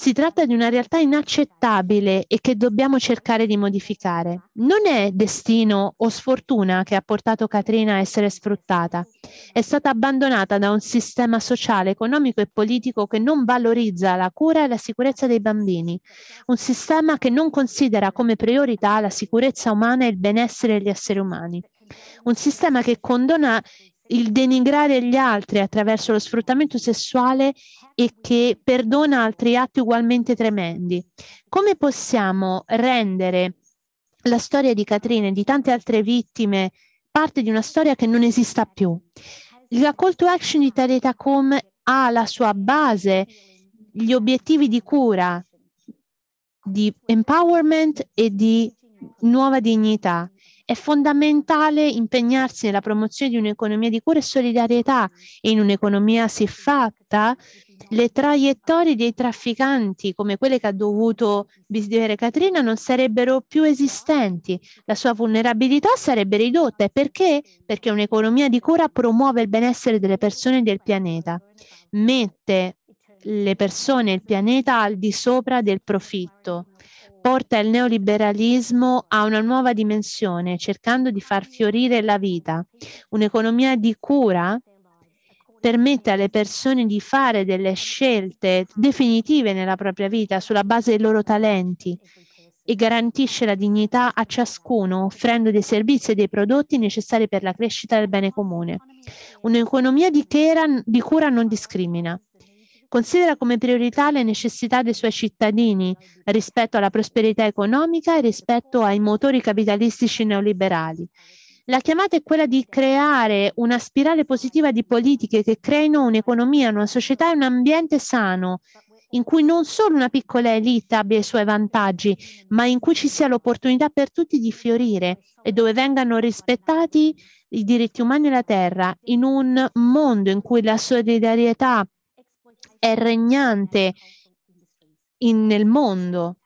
Si tratta di una realtà inaccettabile e che dobbiamo cercare di modificare. Non è destino o sfortuna che ha portato Katrina a essere sfruttata. È stata abbandonata da un sistema sociale, economico e politico che non valorizza la cura e la sicurezza dei bambini. Un sistema che non considera come priorità la sicurezza umana e il benessere degli esseri umani. Un sistema che condona il denigrare gli altri attraverso lo sfruttamento sessuale e che perdona altri atti ugualmente tremendi. Come possiamo rendere la storia di Katrina e di tante altre vittime parte di una storia che non esista più? La call to action di Taretacom ha la sua base gli obiettivi di cura, di empowerment e di nuova dignità. È fondamentale impegnarsi nella promozione di un'economia di cura e solidarietà e in un'economia siffatta le traiettorie dei trafficanti, come quelle che ha dovuto visitare Katrina, non sarebbero più esistenti. La sua vulnerabilità sarebbe ridotta. E perché? Perché un'economia di cura promuove il benessere delle persone e del pianeta, mette le persone e il pianeta al di sopra del profitto porta il neoliberalismo a una nuova dimensione, cercando di far fiorire la vita. Un'economia di cura permette alle persone di fare delle scelte definitive nella propria vita sulla base dei loro talenti e garantisce la dignità a ciascuno, offrendo dei servizi e dei prodotti necessari per la crescita del bene comune. Un'economia di, di cura non discrimina considera come priorità le necessità dei suoi cittadini rispetto alla prosperità economica e rispetto ai motori capitalistici neoliberali. La chiamata è quella di creare una spirale positiva di politiche che creino un'economia, una società e un ambiente sano, in cui non solo una piccola elite abbia i suoi vantaggi, ma in cui ci sia l'opportunità per tutti di fiorire e dove vengano rispettati i diritti umani e la terra, in un mondo in cui la solidarietà è regnante in, nel mondo,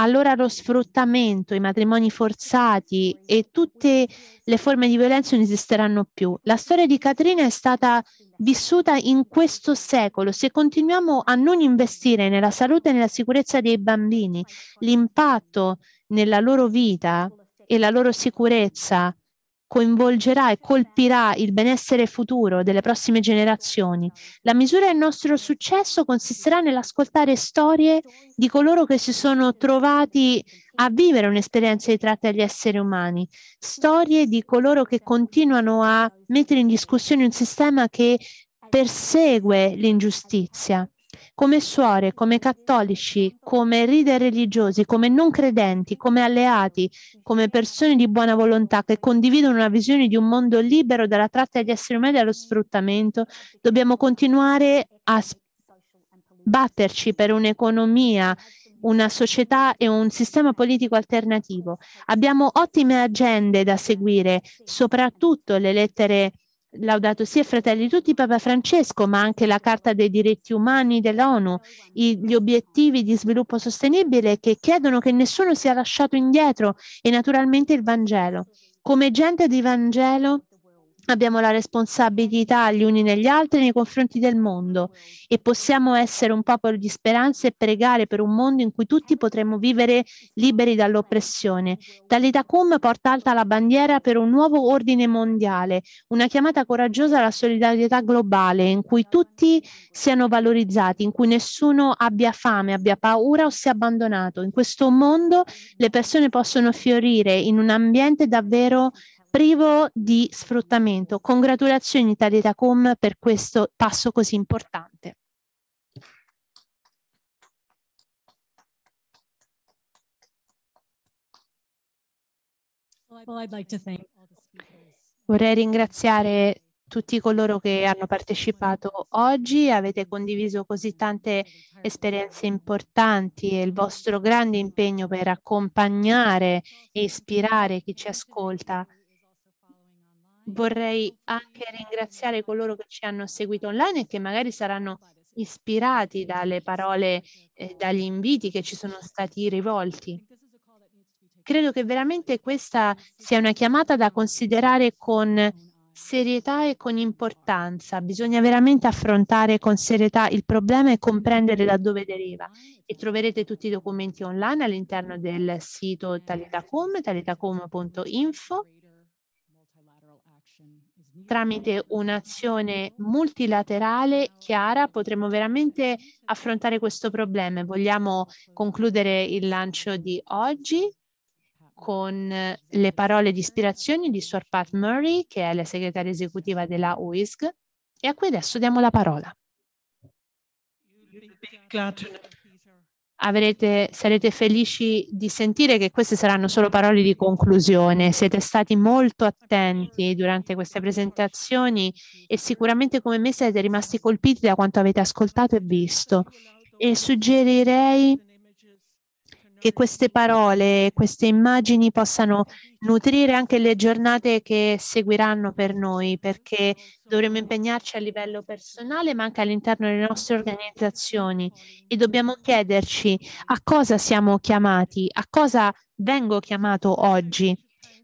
allora lo sfruttamento, i matrimoni forzati e tutte le forme di violenza non esisteranno più. La storia di Catrina è stata vissuta in questo secolo. Se continuiamo a non investire nella salute e nella sicurezza dei bambini, l'impatto nella loro vita e la loro sicurezza coinvolgerà e colpirà il benessere futuro delle prossime generazioni. La misura del nostro successo consisterà nell'ascoltare storie di coloro che si sono trovati a vivere un'esperienza di tratta degli esseri umani, storie di coloro che continuano a mettere in discussione un sistema che persegue l'ingiustizia come suore, come cattolici, come leader religiosi, come non credenti, come alleati, come persone di buona volontà che condividono una visione di un mondo libero dalla tratta degli esseri umani e dallo sfruttamento, dobbiamo continuare a batterci per un'economia una società e un sistema politico alternativo. Abbiamo ottime agende da seguire, soprattutto le lettere laudato sia fratelli tutti Papa Francesco, ma anche la Carta dei diritti umani dell'ONU, gli obiettivi di sviluppo sostenibile che chiedono che nessuno sia lasciato indietro e naturalmente il Vangelo. Come gente di Vangelo abbiamo la responsabilità gli uni negli altri nei confronti del mondo e possiamo essere un popolo di speranza e pregare per un mondo in cui tutti potremo vivere liberi dall'oppressione. Talitacum porta alta la bandiera per un nuovo ordine mondiale, una chiamata coraggiosa alla solidarietà globale in cui tutti siano valorizzati, in cui nessuno abbia fame, abbia paura o sia abbandonato. In questo mondo le persone possono fiorire in un ambiente davvero privo di sfruttamento. Congratulazioni Italia.com per questo passo così importante. Vorrei ringraziare tutti coloro che hanno partecipato oggi, avete condiviso così tante esperienze importanti e il vostro grande impegno per accompagnare e ispirare chi ci ascolta vorrei anche ringraziare coloro che ci hanno seguito online e che magari saranno ispirati dalle parole, eh, dagli inviti che ci sono stati rivolti. Credo che veramente questa sia una chiamata da considerare con serietà e con importanza. Bisogna veramente affrontare con serietà il problema e comprendere da dove deriva. E troverete tutti i documenti online all'interno del sito Talitacum, talitacum.info tramite un'azione multilaterale chiara potremo veramente affrontare questo problema. Vogliamo concludere il lancio di oggi con le parole di ispirazione di Sir Pat Murray, che è la segretaria esecutiva della UISG, e a cui adesso diamo la parola. Avrete, sarete felici di sentire che queste saranno solo parole di conclusione. Siete stati molto attenti durante queste presentazioni e sicuramente come me siete rimasti colpiti da quanto avete ascoltato e visto. E suggerirei che queste parole, queste immagini possano nutrire anche le giornate che seguiranno per noi, perché dovremo impegnarci a livello personale, ma anche all'interno delle nostre organizzazioni e dobbiamo chiederci a cosa siamo chiamati, a cosa vengo chiamato oggi.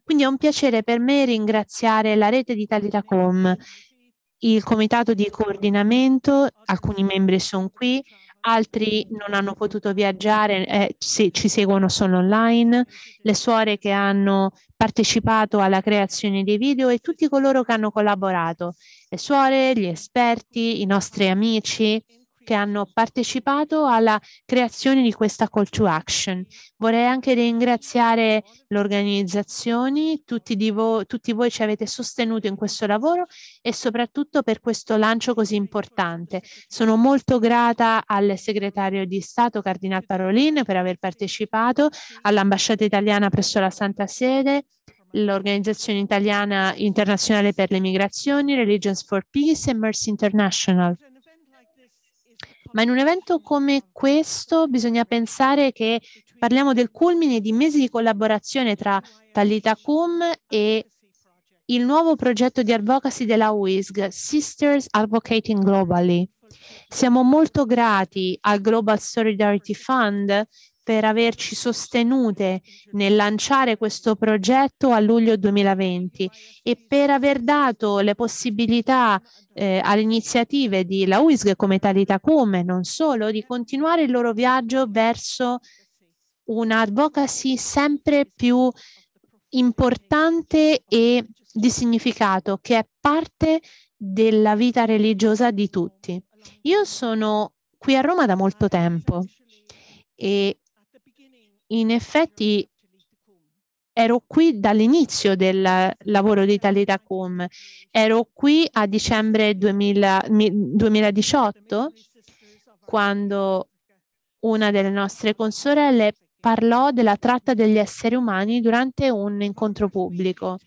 Quindi è un piacere per me ringraziare la rete di Talitacom, il comitato di coordinamento, alcuni membri sono qui, altri non hanno potuto viaggiare, eh, se, ci seguono solo online, le suore che hanno partecipato alla creazione dei video e tutti coloro che hanno collaborato, le suore, gli esperti, i nostri amici, che hanno partecipato alla creazione di questa call to action. Vorrei anche ringraziare le organizzazioni, tutti, vo- tutti voi ci avete sostenuto in questo lavoro e soprattutto per questo lancio così importante. Sono molto grata al segretario di Stato Cardinal Parolin per aver partecipato, all'ambasciata italiana presso la Santa Sede, l'Organizzazione Italiana Internazionale per le Migrazioni, Religions for Peace e Mercy International. Ma in un evento come questo bisogna pensare che parliamo del culmine di mesi di collaborazione tra Talitacum e il nuovo progetto di advocacy della WISG, Sisters Advocating Globally. Siamo molto grati al Global Solidarity Fund per averci sostenute nel lanciare questo progetto a luglio 2020 e per aver dato le possibilità eh, alle iniziative di la UISG come Talitacum e non solo di continuare il loro viaggio verso un'advocacy sempre più importante e di significato che è parte della vita religiosa di tutti. Io sono qui a Roma da molto tempo e in effetti ero qui dall'inizio del lavoro di Talitacum, ero qui a dicembre 2000, 2018 quando una delle nostre consorelle parlò della tratta degli esseri umani durante un incontro pubblico.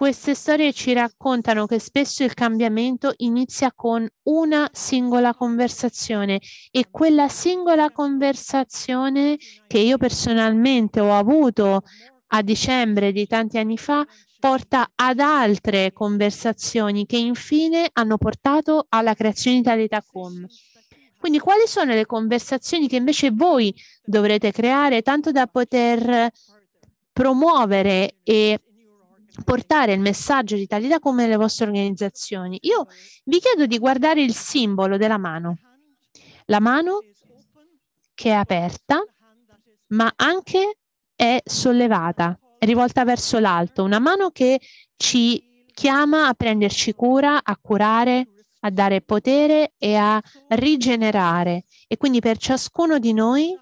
Queste storie ci raccontano che spesso il cambiamento inizia con una singola conversazione e quella singola conversazione che io personalmente ho avuto a dicembre di tanti anni fa porta ad altre conversazioni che infine hanno portato alla creazione di Talitacom. Quindi quali sono le conversazioni che invece voi dovrete creare tanto da poter promuovere e portare il messaggio di Talita come le vostre organizzazioni. Io vi chiedo di guardare il simbolo della mano. La mano che è aperta, ma anche è sollevata, è rivolta verso l'alto, una mano che ci chiama a prenderci cura, a curare, a dare potere e a rigenerare. E quindi per ciascuno di noi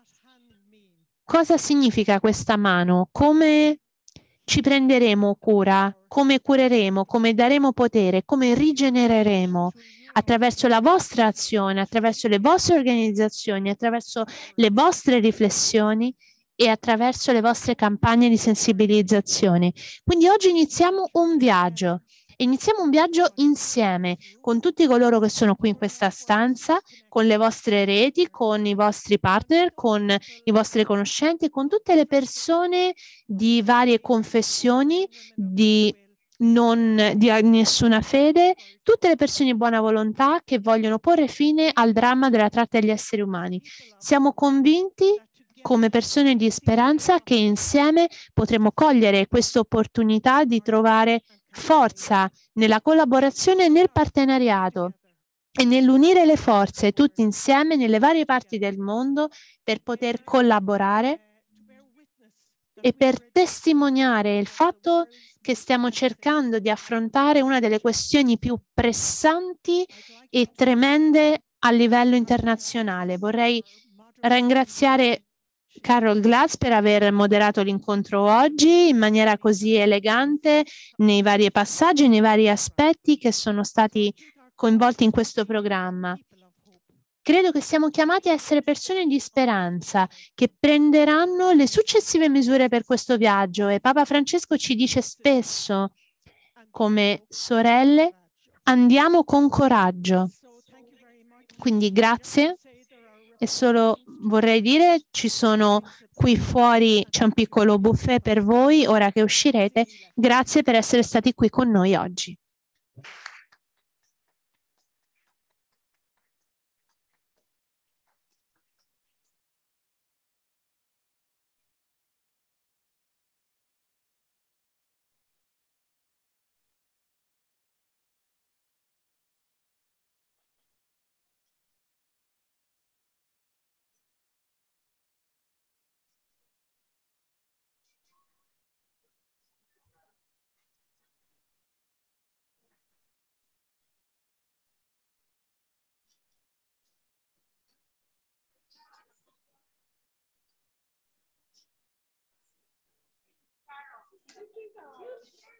cosa significa questa mano? Come ci prenderemo cura, come cureremo, come daremo potere, come rigenereremo attraverso la vostra azione, attraverso le vostre organizzazioni, attraverso le vostre riflessioni e attraverso le vostre campagne di sensibilizzazione. Quindi oggi iniziamo un viaggio Iniziamo un viaggio insieme con tutti coloro che sono qui in questa stanza, con le vostre reti, con i vostri partner, con i vostri conoscenti, con tutte le persone di varie confessioni, di non di nessuna fede, tutte le persone di buona volontà che vogliono porre fine al dramma della tratta degli esseri umani. Siamo convinti come persone di speranza che insieme potremo cogliere questa opportunità di trovare forza nella collaborazione e nel partenariato e nell'unire le forze tutti insieme nelle varie parti del mondo per poter collaborare e per testimoniare il fatto che stiamo cercando di affrontare una delle questioni più pressanti e tremende a livello internazionale. Vorrei ringraziare Carol Glass per aver moderato l'incontro oggi in maniera così elegante nei vari passaggi, nei vari aspetti che sono stati coinvolti in questo programma. Credo che siamo chiamati a essere persone di speranza che prenderanno le successive misure per questo viaggio e Papa Francesco ci dice spesso come sorelle andiamo con coraggio. Quindi grazie e solo vorrei dire ci sono qui fuori c'è un piccolo buffet per voi ora che uscirete. Grazie per essere stati qui con noi oggi. Cute.